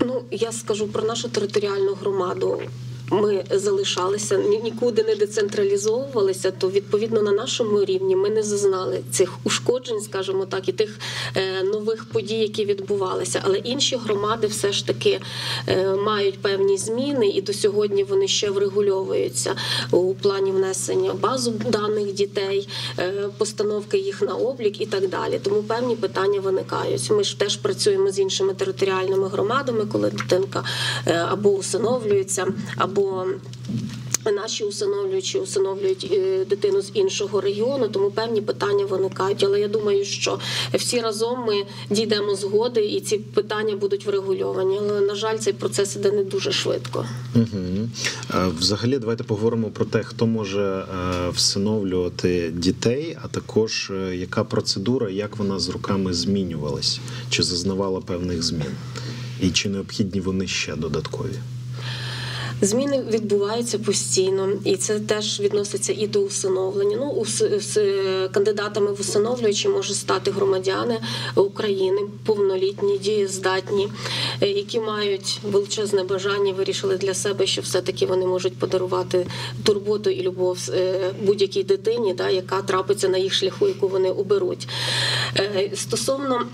Ну я скажу про нашу територіальну громаду. Ми залишалися нікуди не децентралізовувалися, то відповідно на нашому рівні ми не зазнали цих ушкоджень, скажімо так, і тих е, нових подій, які відбувалися. Але інші громади все ж таки е, мають певні зміни, і до сьогодні вони ще врегульовуються у плані внесення базу даних дітей, е, постановки їх на облік і так далі. Тому певні питання виникають. Ми ж теж працюємо з іншими територіальними громадами, коли дитинка або усиновлюється, або Наші усиновлюючі усиновлюють е, дитину з іншого регіону, тому певні питання виникають. Але я думаю, що всі разом ми дійдемо згоди, і ці питання будуть врегульовані. Але на жаль, цей процес іде не дуже швидко. Угу. Взагалі, давайте поговоримо про те, хто може е, всиновлювати дітей, а також яка процедура, як вона з роками змінювалась, чи зазнавала певних змін, і чи необхідні вони ще додаткові. Зміни відбуваються постійно, і це теж відноситься і до усиновлення. Ну, з кандидатами в усиновлювачі може стати громадяни України, повнолітні, дієздатні, е, які мають величезне бажання, вирішили для себе, що все-таки вони можуть подарувати турботу і любов е, будь-якій дитині, да, яка трапиться на їх шляху, яку вони оберуть. Е, Стосовно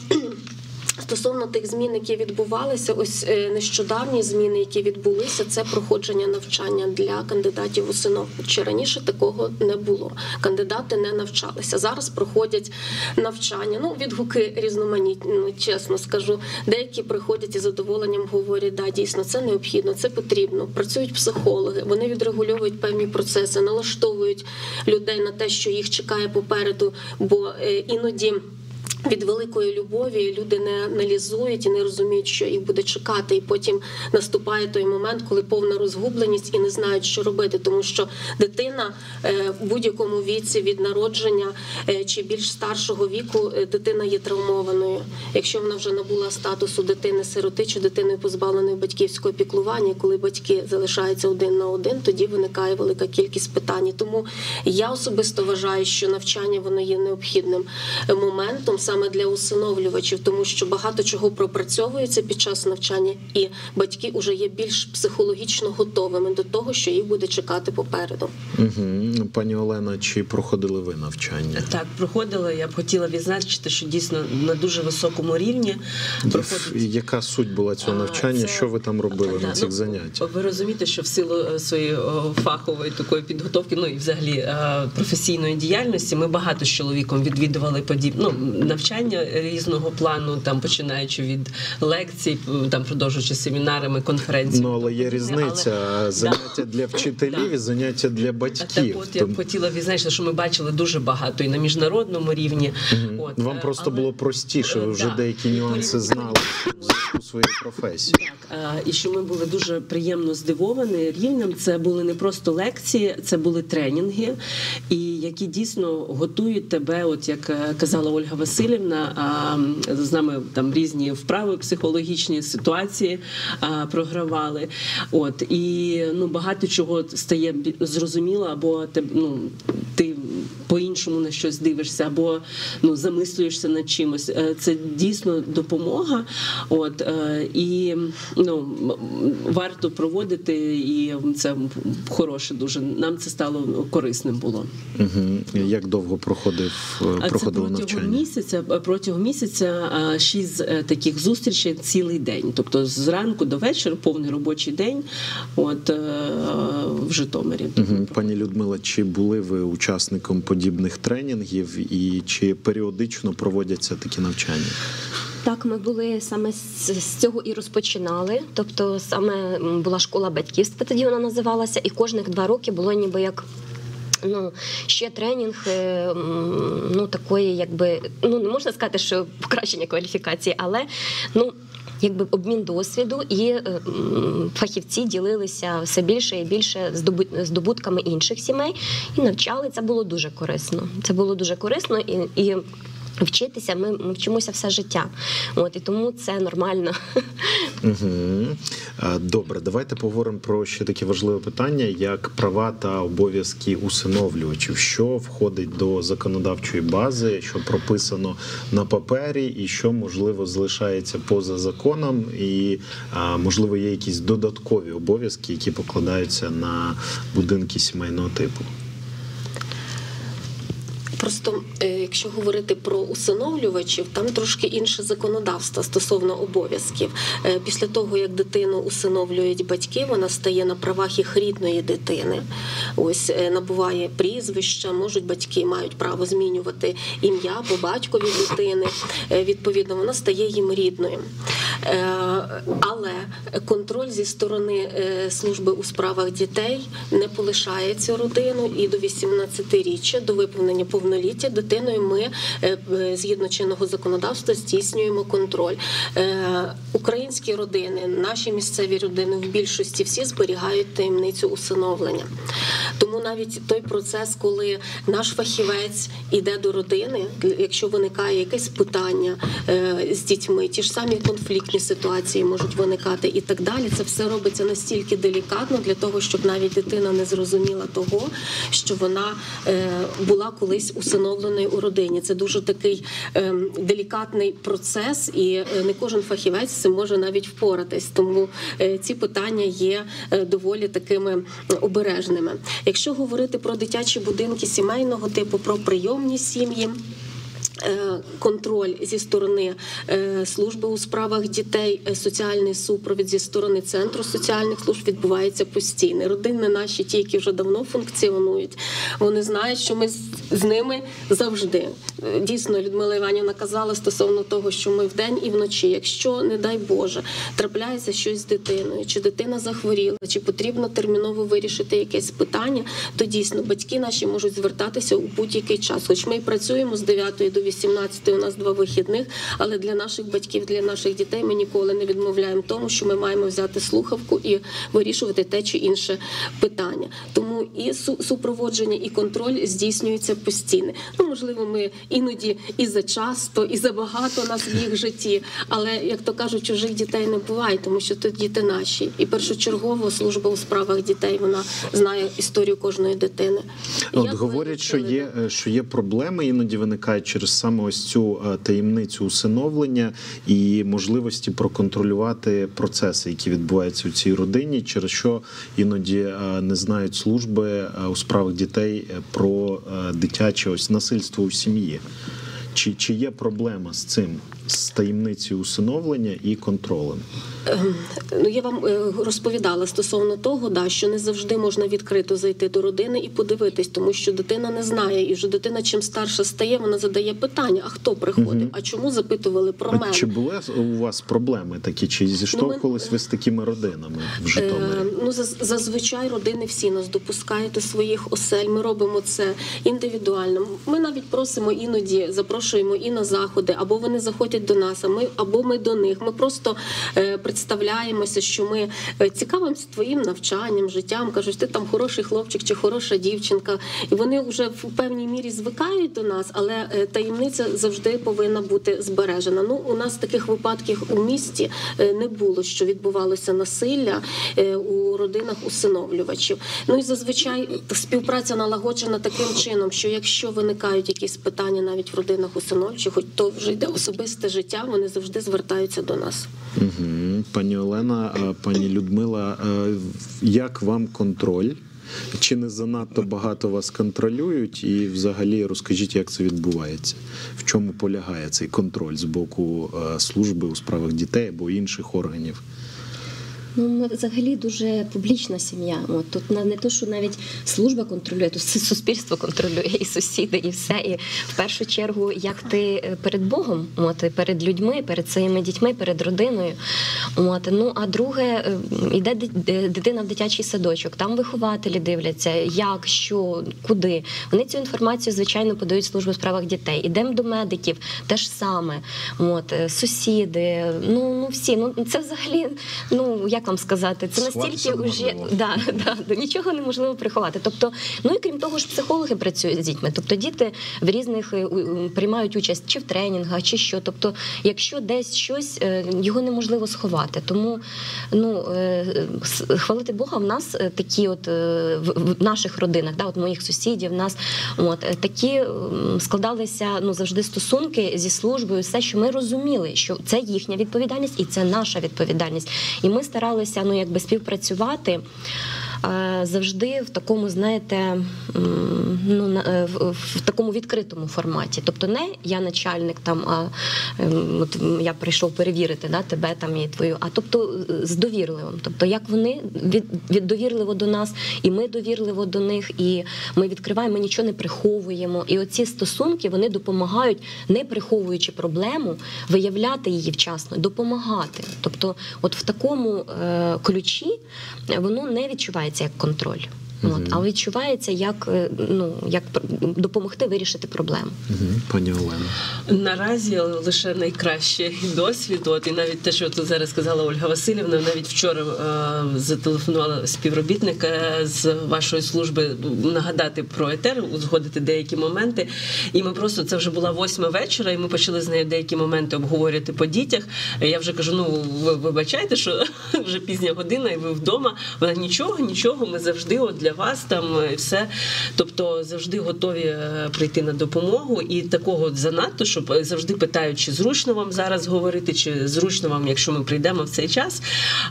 Стосовно тих змін, які відбувалися, ось е, нещодавні зміни, які відбулися, це проходження навчання для кандидатів усиновлювачі. Раніше такого не було. Кандидати не навчалися. Зараз проходять навчання. Ну, відгуки різноманітні, ну, чесно скажу. Деякі приходять із задоволенням, говорять, да, дійсно, це необхідно, це потрібно. Працюють психологи, вони відрегульовують певні процеси, налаштовують людей на те, що їх чекає попереду, бо е, іноді. Від великої любові люди не аналізують і не розуміють, що їх буде чекати, і потім наступає той момент, коли повна розгубленість і не знають, що робити, тому що дитина е, в будь-якому віці від народження е, чи більш старшого віку е, дитина є травмованою. Якщо вона вже набула статусу дитини-сироти чи дитини позбавленої батьківського піклування, коли батьки залишаються один на один, тоді виникає велика кількість питань. Тому я особисто вважаю, що навчання воно є необхідним моментом саме для усиновлювачів, тому що багато чого пропрацьовується під час навчання, і батьки вже є більш психологічно готовими до того, що їх буде чекати попереду. Угу. Пані Олена, чи проходили ви навчання? Так, проходила. Я б хотіла відзначити, що дійсно на дуже високому рівні проходить. Яка суть була цього навчання? це- Що ви там робили Да, на цих ну, заняттях? Ви розумієте, що в силу е, своєї фахової такої підготовки, ну і взагалі е, професійної діяльності, ми багато з чоловіком відвідували подібні ну, навчання різного плану, там починаючи від лекцій, там продовжуючи семінарами, конференціями. Ну але є подібне. різниця. Заняття для вчителів і заняття для Так батьків. от я б хотіла відзначити, що ми бачили дуже багато і на міжнародному рівні. От, Вам просто але- було простіше, ви Е, вже да. деякі нюанси знали з своєю професією. Так, і що ми були дуже приємно здивовані рівнем. Це були не просто лекції, це були тренінги, і які дійсно готують тебе, от як е, казала Ольга Васильівна, а, з нами там різні вправи, психологічні ситуації а, програвали. От і ну багато чого стає зрозуміло, або ти, ну, ти по-іншому на щось дивишся, або ну замислюєшся над чимось. Е, Це дійсно допомога. От е, і ну варто проводити, і це хороше дуже. Нам це стало корисним було. Угу. Як довго проходив А це протягом навчання? місяця. Протягом місяця шість е, таких зустрічей цілий день. Тобто зранку до вечора, повний робочий день. От е, в Житомирі. Пані Людмила, чи були ви учасником подібних тренінгів і чи періодично проводяться такі навчання? Так, ми були саме з, з цього і розпочинали. Тобто, саме була школа батьківства, тоді вона називалася, і кожних два роки було ніби як. Ну, ще тренінг, е, ну такої, якби ну не можна сказати, що покращення кваліфікації, але ну якби обмін досвіду, і е, фахівці ділилися все більше і більше здобут- здобутками інших сімей і навчали. Це було дуже корисно. Це було дуже корисно і. і Вчитися ми, ми вчимося все життя, от і тому це нормально. Добре, давайте поговоримо про ще таке важливе питання, як права та обов'язки усиновлювачів, що входить до законодавчої бази, що прописано на папері, і що можливо залишається поза законом, і можливо є якісь додаткові обов'язки, які покладаються на будинки сімейного типу. Просто е, якщо говорити про усиновлювачів, там трошки інше законодавство стосовно обов'язків. Е, Після того, як дитину усиновлюють батьки, вона стає на правах їх рідної дитини. Ось е, набуває прізвища, можуть батьки мають право змінювати ім'я по батькові дитини. Відповідно, вона стає їм рідною. Але контроль зі сторони служби у справах дітей не полишає цю родину і до 18-річчя, до виповнення повноліття дитиною ми е, е, згідно чинного законодавства здійснюємо контроль. Е, Українські родини, наші місцеві родини в більшості всі зберігають таємницю усиновлення. Тому навіть той процес, коли наш фахівець іде до родини, якщо виникає якесь питання з дітьми, ті ж самі конфліктні ситуації можуть виникати і так далі. Це все робиться настільки делікатно для того, щоб навіть дитина не зрозуміла того, що вона була колись усиновленою у родині. Це дуже такий е, делікатний процес, і е, не кожен фахівець цим може навіть впоратись. Тому е, ці питання є е, доволі такими обережними. Якщо говорити про дитячі будинки сімейного типу, про прийомні сім'ї. Е, Контроль зі сторони е, служби у справах дітей, е, соціальний супровід зі сторони центру соціальних служб відбувається постійно. Родини наші, ті, які вже давно функціонують, вони знають, що ми з- ними завжди. Дійсно, Людмила Іванівна казала стосовно того, що ми вдень і вночі, якщо, не дай Боже, трапляється щось з дитиною, чи дитина захворіла, чи потрібно терміново вирішити якесь питання, то дійсно батьки наші можуть звертатися у будь-який час. Хоч ми і працюємо з 9 до 18, у нас два вихідних, але для наших батьків, для наших дітей ми ніколи не відмовляємо тому, що ми маємо взяти слухавку і вирішувати те чи інше питання. Тому і супроводження, і контроль здійснюється постійно. Ну можливо, ми іноді і зачасто, і забагато нас в їх житті. Але як то кажуть, чужих дітей не буває, тому що тут діти наші. І першочергово служба у справах дітей вона знає історію кожної дитини. От Як говорять, що є, е, що є проблеми, іноді виникають через саме ось цю е, таємницю усиновлення і можливості проконтролювати процеси, які відбуваються у цій родині, через що іноді е, не знають служби е, у справах дітей про дитяче ось насильство у сім'ї. Чи, чи є проблема з цим, з таємницею усиновлення і контролем? Ну я вам е, розповідала стосовно того, да що не завжди можна відкрито зайти до родини і подивитись, тому що дитина не знає, і вже дитина чим старша стає, вона задає питання: а хто приходив? А чому запитували про А мене? чи були у вас проблеми такі? Чи зіштовхувались ви з такими родинами в Житомирі? Е, Ну, зазвичай родини всі нас допускають до своїх осель. Ми робимо це індивідуально. Ми навіть просимо іноді, запрошуємо і на заходи, або вони заходять до нас, а ми або ми до них. Ми просто е, представляємося, що ми е, цікавимося твоїм навчанням, життям. кажуть, ти там хороший хлопчик чи хороша дівчинка. І вони вже в певній мірі звикають до нас, але е, таємниця завжди повинна бути збережена. Ну, у нас таких випадків у місті не було, що відбувалося насилля у родинах усиновлювачів. Ну і зазвичай співпраця налагоджена таким чином, що якщо виникають якісь питання навіть в родинах усиновлювачів, то вже йде особисте життя, вони завжди звертаються до нас. Угу. Пані Олена, пані Людмила, е, як вам контроль Чи не занадто багато вас контролюють? І взагалі розкажіть, як це відбувається? В чому полягає цей контроль з боку е, служби у справах дітей або інших органів? Ну, ми взагалі дуже публічна сім'я. От тут не то, що навіть служба контролює, тут суспільство контролює, і сусіди, і все. І в першу чергу, як ти е, перед Богом, от перед людьми, перед своїми дітьми, перед родиною. От ну а друге, е, ди- дитина в дитячий садочок, там вихователі дивляться, як, що, куди. Вони цю інформацію, звичайно, подають в службу у справах дітей. Ідемо до медиків, те ж саме. От е, сусіди, ну ну всі. Ну це взагалі, ну як вам сказати, це настільки уже неможливо. да, да, да, нічого неможливо приховати. Тобто, ну і крім того ж, психологи працюють з дітьми. Тобто діти в різних е, приймають участь чи в тренінгах, чи що. Тобто, якщо десь щось, е, його неможливо сховати. Тому ну е, хвалити Бога, в нас такі, от в, наших родинах, да, от моїх сусідів, в нас от такі складалися ну завжди стосунки зі службою, все, що ми розуміли, що це їхня відповідальність і це наша відповідальність. І ми старалися ну якби співпрацювати. Е, Завжди в такому, знаєте, ну е, в, такому відкритому форматі. Тобто, не я начальник там, а ем, от я прийшов перевірити да, тебе там і твою, а тобто е, з довірливим. Тобто, як вони від, від довірливо до нас, і ми довірливо до них, і ми відкриваємо, ми нічого не приховуємо. І оці стосунки вони допомагають, не приховуючи проблему, виявляти її вчасно, допомагати. Тобто, от в такому е, ключі воно не відчувається як контроль. От, а відчувається як е, ну як допомогти вирішити проблему. Угу. Пані Олено. Наразі лише найкращий досвід. От і навіть те, що тут зараз сказала Ольга Васильівна, навіть вчора е, зателефонувала співробітника з вашої служби нагадати про етер, узгодити деякі моменти. І ми просто це вже була восьма вечора, і ми почали з нею деякі моменти обговорювати по дітях. Я вже кажу: ну ви вибачайте, що вже пізня година, і ви вдома. Вона нічого, нічого. Ми завжди от для вас там е, все. Тобто завжди готові е, прийти на допомогу. І такого занадто, щоб е, завжди питають, чи зручно вам зараз говорити, чи зручно вам, якщо ми прийдемо в цей час.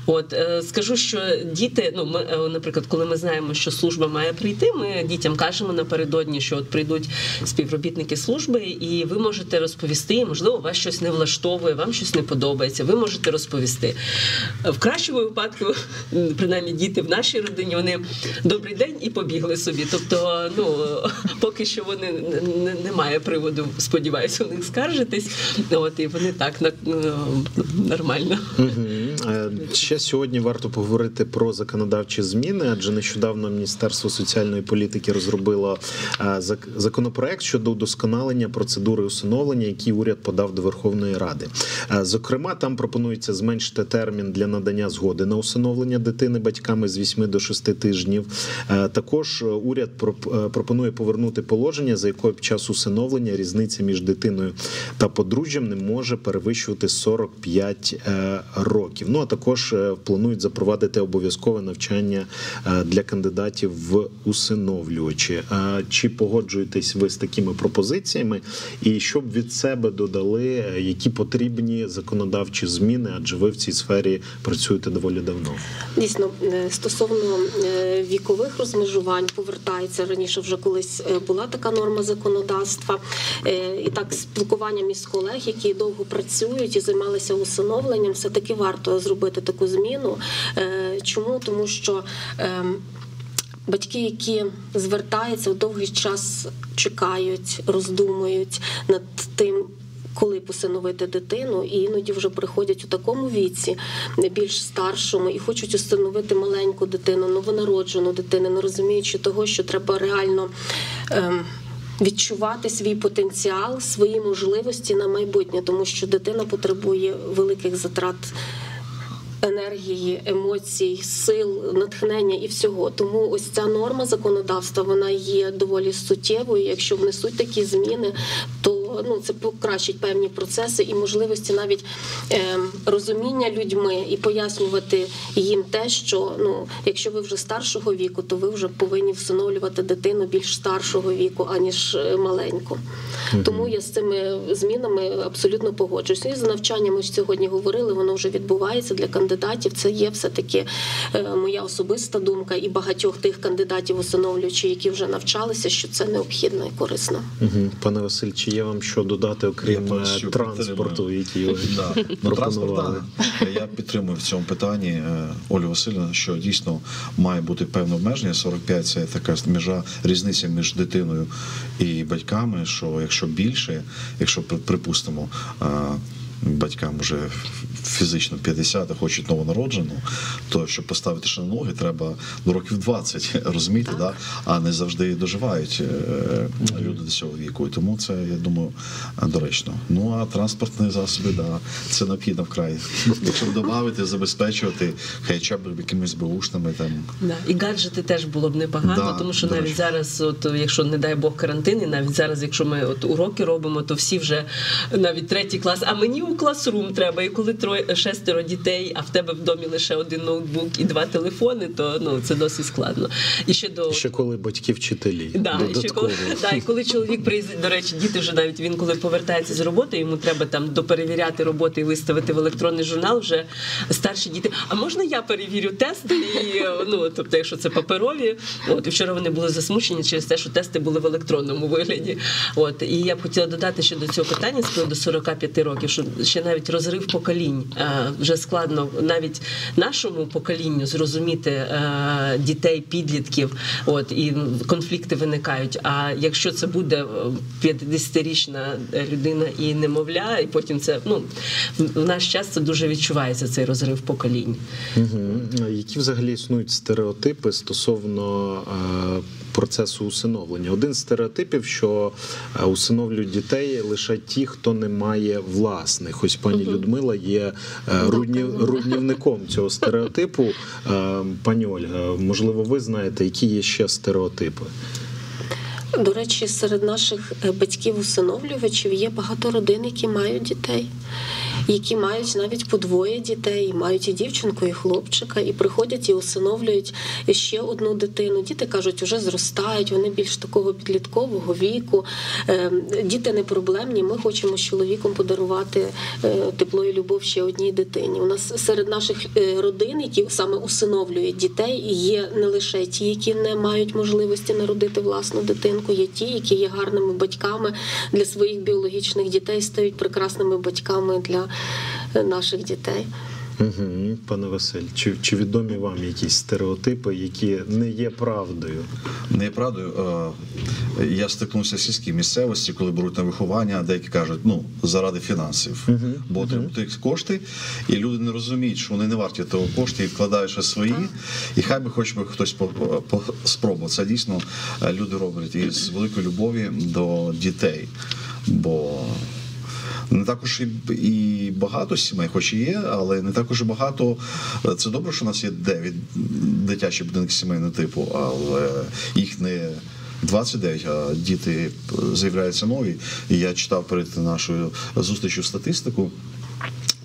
От скажу, що діти, ну ми, наприклад, коли ми знаємо, що служба має прийти, ми дітям кажемо напередодні, що от прийдуть співробітники служби, і ви можете розповісти, можливо, вас щось не влаштовує, вам щось не подобається. Ви можете розповісти. В кращому випадку, принаймні, діти в нашій родині, вони добрий день і побігли собі. Тобто, ну поки що вони не- не- немає приводу, сподіваюся, у них скаржитись. От і вони так на е, нормально. Угу. Ще сьогодні варто поговорити про законодавчі зміни, адже нещодавно Міністерство соціальної політики розробило е, законопроект щодо удосконалення процедури усиновлення, який уряд подав до Верховної Ради. Е, Зокрема, там пропонується зменшити термін для надання згоди на усиновлення дитини батьками з 8 до 6 тижнів. Е, Також е, уряд е, пропонує повернути положення, за якою під час усиновлення різниця між дитиною та подружжям не може перевищувати 45 е, років. Ну а також планують запровадити обов'язкове навчання для кандидатів в усиновлювачі. Чи погоджуєтесь ви з такими пропозиціями? І що б від себе додали, які потрібні законодавчі зміни? Адже ви в цій сфері працюєте доволі давно. Дійсно, стосовно е, вікових розмежувань повертається раніше. Вже колись е, була така норма законодавства. Е, І так, спілкування між колег, які довго працюють і займалися усиновленням, все таки варто зробити таку зміну. Е, Чому? Тому що ем, Батьки, які звертаються, довгий час чекають, роздумують над тим, коли посиновити дитину, і іноді вже приходять у такому віці, більш старшому, і хочуть установити маленьку дитину, новонароджену дитину, не розуміючи того, що треба реально. Ем, Відчувати свій потенціал, свої можливості на майбутнє, тому що дитина потребує великих затрат енергії, емоцій, сил, натхнення і всього. Тому ось ця норма законодавства вона є доволі суттєвою. Якщо внесуть такі зміни, то ну це покращить певні процеси і можливості навіть е, розуміння людьми і пояснювати їм те, що ну, якщо ви вже старшого віку, то ви вже повинні всиновлювати дитину більш старшого віку, аніж е, маленьку. Тому я з цими змінами абсолютно погоджуюся. І з навчанням ми ж сьогодні говорили, воно вже відбувається для кандидатів. Це є все таки моя особиста думка і багатьох тих кандидатів усиновлюючи, які вже навчалися, що це необхідно і корисно. Мгм. Пане Василь, чи є вам що додати, окрім Я е, транспорту, який Да. Ну, пропонували? Я підтримую в цьому питанні е, Олю Васильівну, що дійсно має бути певне обмеження. 45 – це така межа різниця між дитиною і батьками. Що якщо більше, якщо припустимо. Батькам вже фізично 50, а хочуть новонароджену, то щоб поставити ще на ноги, треба до років 20, розумієте, да? а не завжди доживають е, люди до цього віку. І тому це, я думаю, доречно. Ну а транспортні засоби, да, це необхідно вкрай. Якщо додати, забезпечувати, хоча б якимись бушними там. Да. І гаджети теж було б непогано, Да, тому що навіть речі. зараз, от якщо не дай Бог карантин, і навіть зараз, якщо ми от уроки робимо, то всі вже навіть третій клас. А мені у класрум треба. І коли троє шестеро дітей, а в тебе в домі лише один ноутбук і два телефони, то ну це досить складно. І ще до Ще коли батьки вчителі Да, ще коли, да, і коли чоловік приїздить, до речі, діти вже навіть він коли повертається з роботи, йому треба там доперевіряти роботи і виставити в електронний журнал. Вже старші діти. А можна я перевірю тести? І ну тобто, якщо це паперові, от і вчора вони були засмучені через те, що тести були в електронному вигляді. От і я б хотіла додати ще до цього питання з приводу 45 років, що ще навіть розрив поколінь е, вже складно навіть нашому поколінню зрозуміти е, дітей, підлітків. От і конфлікти виникають. А якщо це буде е, 50-річна людина і немовля, і потім це ну в наш час це дуже відчувається цей розрив поколінь. Мгм. Які взагалі існують стереотипи стосовно е, процесу усиновлення? Один з стереотипів, що е, усиновлюють дітей лише ті, хто не має власних. Ось пані Людмила є е, руднів, руднівником цього стереотипу. Е, Пані Ольга, можливо, ви знаєте, які є ще стереотипи? До речі, серед наших батьків-усиновлювачів є багато родин, які мають дітей, які мають навіть по двоє дітей, мають і дівчинку, і хлопчика, і приходять і усиновлюють ще одну дитину. Діти кажуть, вже зростають, вони більш такого підліткового віку. Е, Діти не проблемні. Ми хочемо з чоловіком подарувати е, тепло і любов ще одній дитині. У нас серед наших е, родин, які саме усиновлюють дітей, є не лише ті, які не мають можливості народити власну дитинку, є ті, які є гарними батьками для своїх біологічних дітей, стають прекрасними батьками для наших дітей. Угу. Пане Василь, чи, чи відомі вам якісь стереотипи, які не є правдою? Не є правдою. Е, Я стикнувся в сільській місцевості, коли беруть на виховання, деякі кажуть, ну заради фінансів, бо отримують кошти, і люди не розуміють, що вони не варті того кошту і вкладають ще свої. І хай би хоч би хтось по, по, спробував. Це дійсно е, люди роблять із великої любові до дітей. Бо не також і, і багато сімей, хоч і є, але не також і багато. Це добре, що у нас є 9 дитячі будинки сімейного типу, але їх не 29, а діти з'являються нові. І я читав перед нашою зустрічю статистику.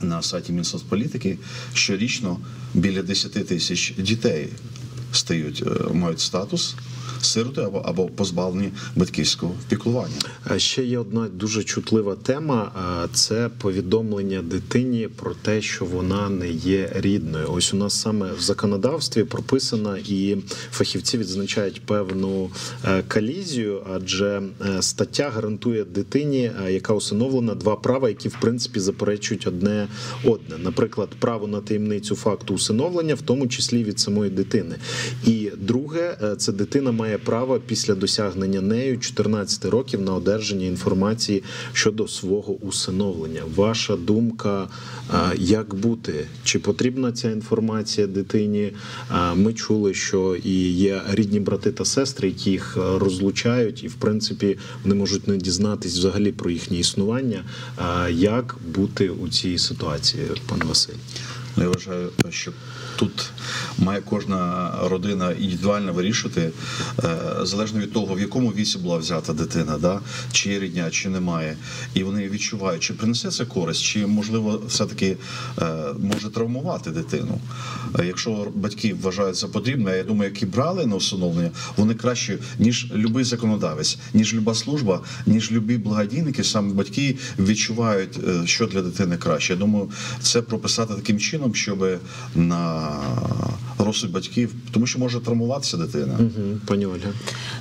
На сайті Мінсоцполітики щорічно біля 10 тисяч дітей стають, е, мають статус сироти або, або позбавлені батьківського піклування. А Ще є одна дуже чутлива тема: це повідомлення дитині про те, що вона не є рідною. Ось у нас саме в законодавстві прописано, і фахівці відзначають певну е, колізію, адже е, стаття гарантує дитині, е, яка усиновлена, два права, які в принципі заперечують одне одне. Наприклад, право на таємницю факту усиновлення, в тому числі від самої дитини. І друге, е, це дитина має право після досягнення нею 14 років на одержання інформації щодо свого усиновлення. Ваша думка, як бути? Чи потрібна ця інформація дитині? Ми чули, що і є рідні брати та сестри, які їх розлучають, і в принципі вони можуть не дізнатись взагалі про їхнє існування. Як бути у цій ситуації, пане Василь? Я вважаю, що тут має кожна родина індивідуально вирішити, е, залежно від того, в якому віці була взята дитина, да? чи рідня, чи немає. І вони відчувають, чи принесе це користь, чи можливо все-таки е, може травмувати дитину. Е, Якщо батьки вважають за потрібне, я думаю, які брали на усиновлення, вони краще, ніж любий законодавець, ніж люба служба, ніж любі благодійники, саме батьки відчувають, що для дитини краще. Я думаю, це прописати таким чином, щоб на розсуд батьків, тому що може травмуватися дитина. Мгм, Пані Ольга.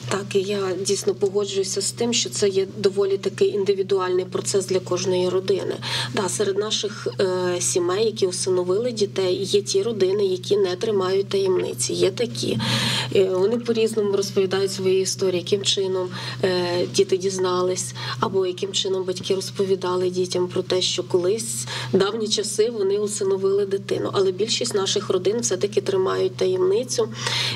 Так, і я дійсно погоджуюся з тим, що це є доволі такий індивідуальний процес для кожної родини. Да, серед наших е, сімей, які усиновили дітей, є ті родини, які не тримають таємниці. Є такі. Е, вони по-різному розповідають свої історії, яким чином е, діти дізнались, або яким чином батьки розповідали дітям про те, що колись в давні часи вони усиновили дитину. Але більшість наших родин все-таки тримають таємницю.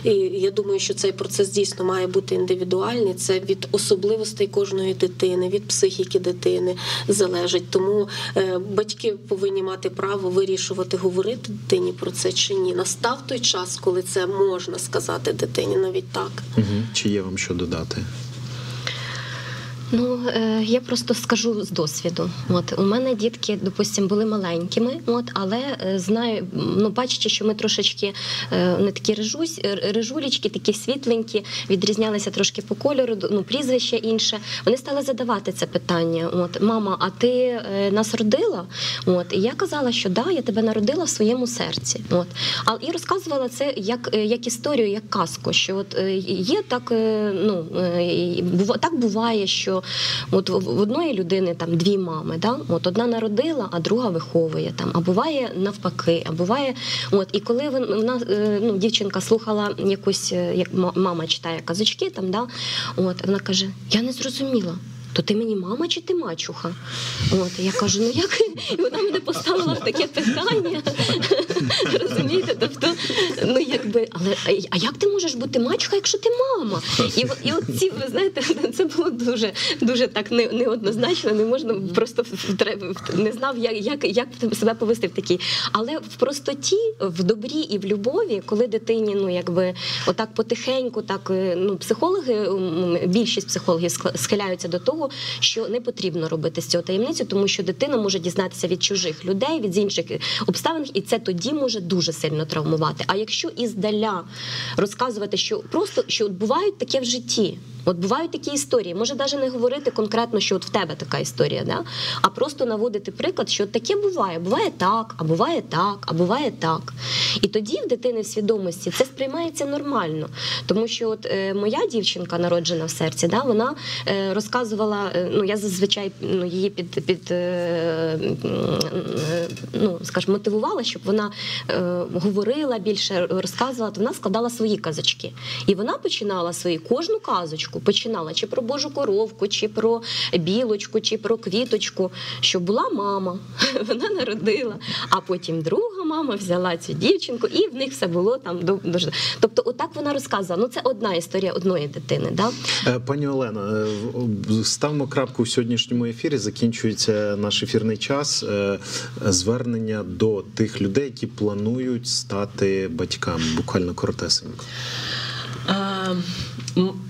І я думаю, що цей процес дійсно має бути індивідуальний. Це від особливостей кожної дитини, від психіки дитини залежить. Тому е, батьки повинні мати право вирішувати, говорити дитині про це чи ні. Настав той час, коли це можна сказати дитині, навіть так. Мгм. Чи є вам що додати? Ну е, я просто скажу з досвіду. От у мене дітки, допустим, були маленькими, от але е, знаю, ну бачачи, що ми трошечки не такі рижусь, р- рижулічки, такі світленькі, відрізнялися трошки по кольору, ну прізвище інше. Вони стали задавати це питання. От мама, а ти е, нас родила? От і я казала, що да, я тебе народила в своєму серці. От а і розказувала це як, як історію, як казку. Що от є так, ну так буває, що от в одної людини там дві мами, да? от одна народила, а друга виховує там. А буває навпаки, а буває, от і коли вона е, ну, дівчинка слухала якусь, е, як мама читає казочки, там да, от вона каже: Я не зрозуміла. То ти мені мама чи ти мачуха? От я кажу, ну як і вона мене поставила в таке питання. Розумієте? Тобто, ну якби, але а- як ти можеш бути мачуха, якщо ти мама? І, і от ці, ви знаєте, це було дуже, дуже так не, неоднозначно, не можна просто не знав, як, як, як себе повести в такій. Але в простоті, в добрі і в любові, коли дитині, ну якби отак потихеньку, так е, ну психологи, більшість психологів схил- схиляються до того, що не потрібно робити з цього таємницю, тому що дитина може дізнатися від чужих людей, від інших обставин, і це тоді може дуже сильно травмувати. А якщо іздаля розказувати, що просто що от бувають таке в житті. От бувають такі історії. Може навіть не говорити конкретно, що от в тебе така історія, да? а просто наводити приклад, що таке буває. Буває так, а буває так, а буває так. І тоді в дитини в свідомості це сприймається нормально. Тому що от е, моя дівчинка, народжена в серці, да, вона е, розказувала, е, ну я зазвичай ну, її під, під е, е, ну, скажімо, мотивувала, щоб вона говорила більше, розказувала, то вона складала свої казочки. І вона починала свої кожну казочку, починала чи про Божу коровку, чи про білочку, чи про квіточку, що була мама, вона народила, а потім друга мама взяла цю дівчинку, і в них все було там дуже. Тобто, отак вона розказувала. Ну, це одна історія одної дитини. Да? Пані Олена, ставимо крапку в сьогоднішньому ефірі. Закінчується наш ефірний час. Е, Звернення до тих людей, які планують стати батьками. Буквально коротесенько. А,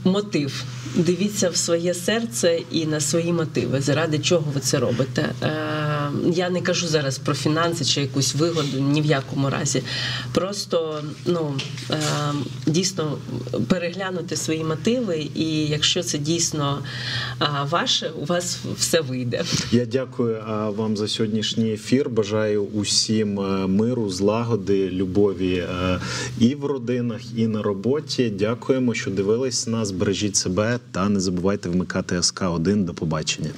мотив. Дивіться в своє серце і на свої мотиви, заради чого ви це робите. Е, я не кажу зараз про фінанси чи якусь вигоду, ні в якому разі. Просто ну, е, дійсно переглянути свої мотиви, і якщо це дійсно е, ваше, у вас все вийде. Я дякую вам за сьогоднішній ефір. Бажаю усім миру, злагоди, любові і в родинах, і на роботі. Дякуємо, що дивились нас. Бережіть себе та не забувайте вмикати СК 1 До побачення.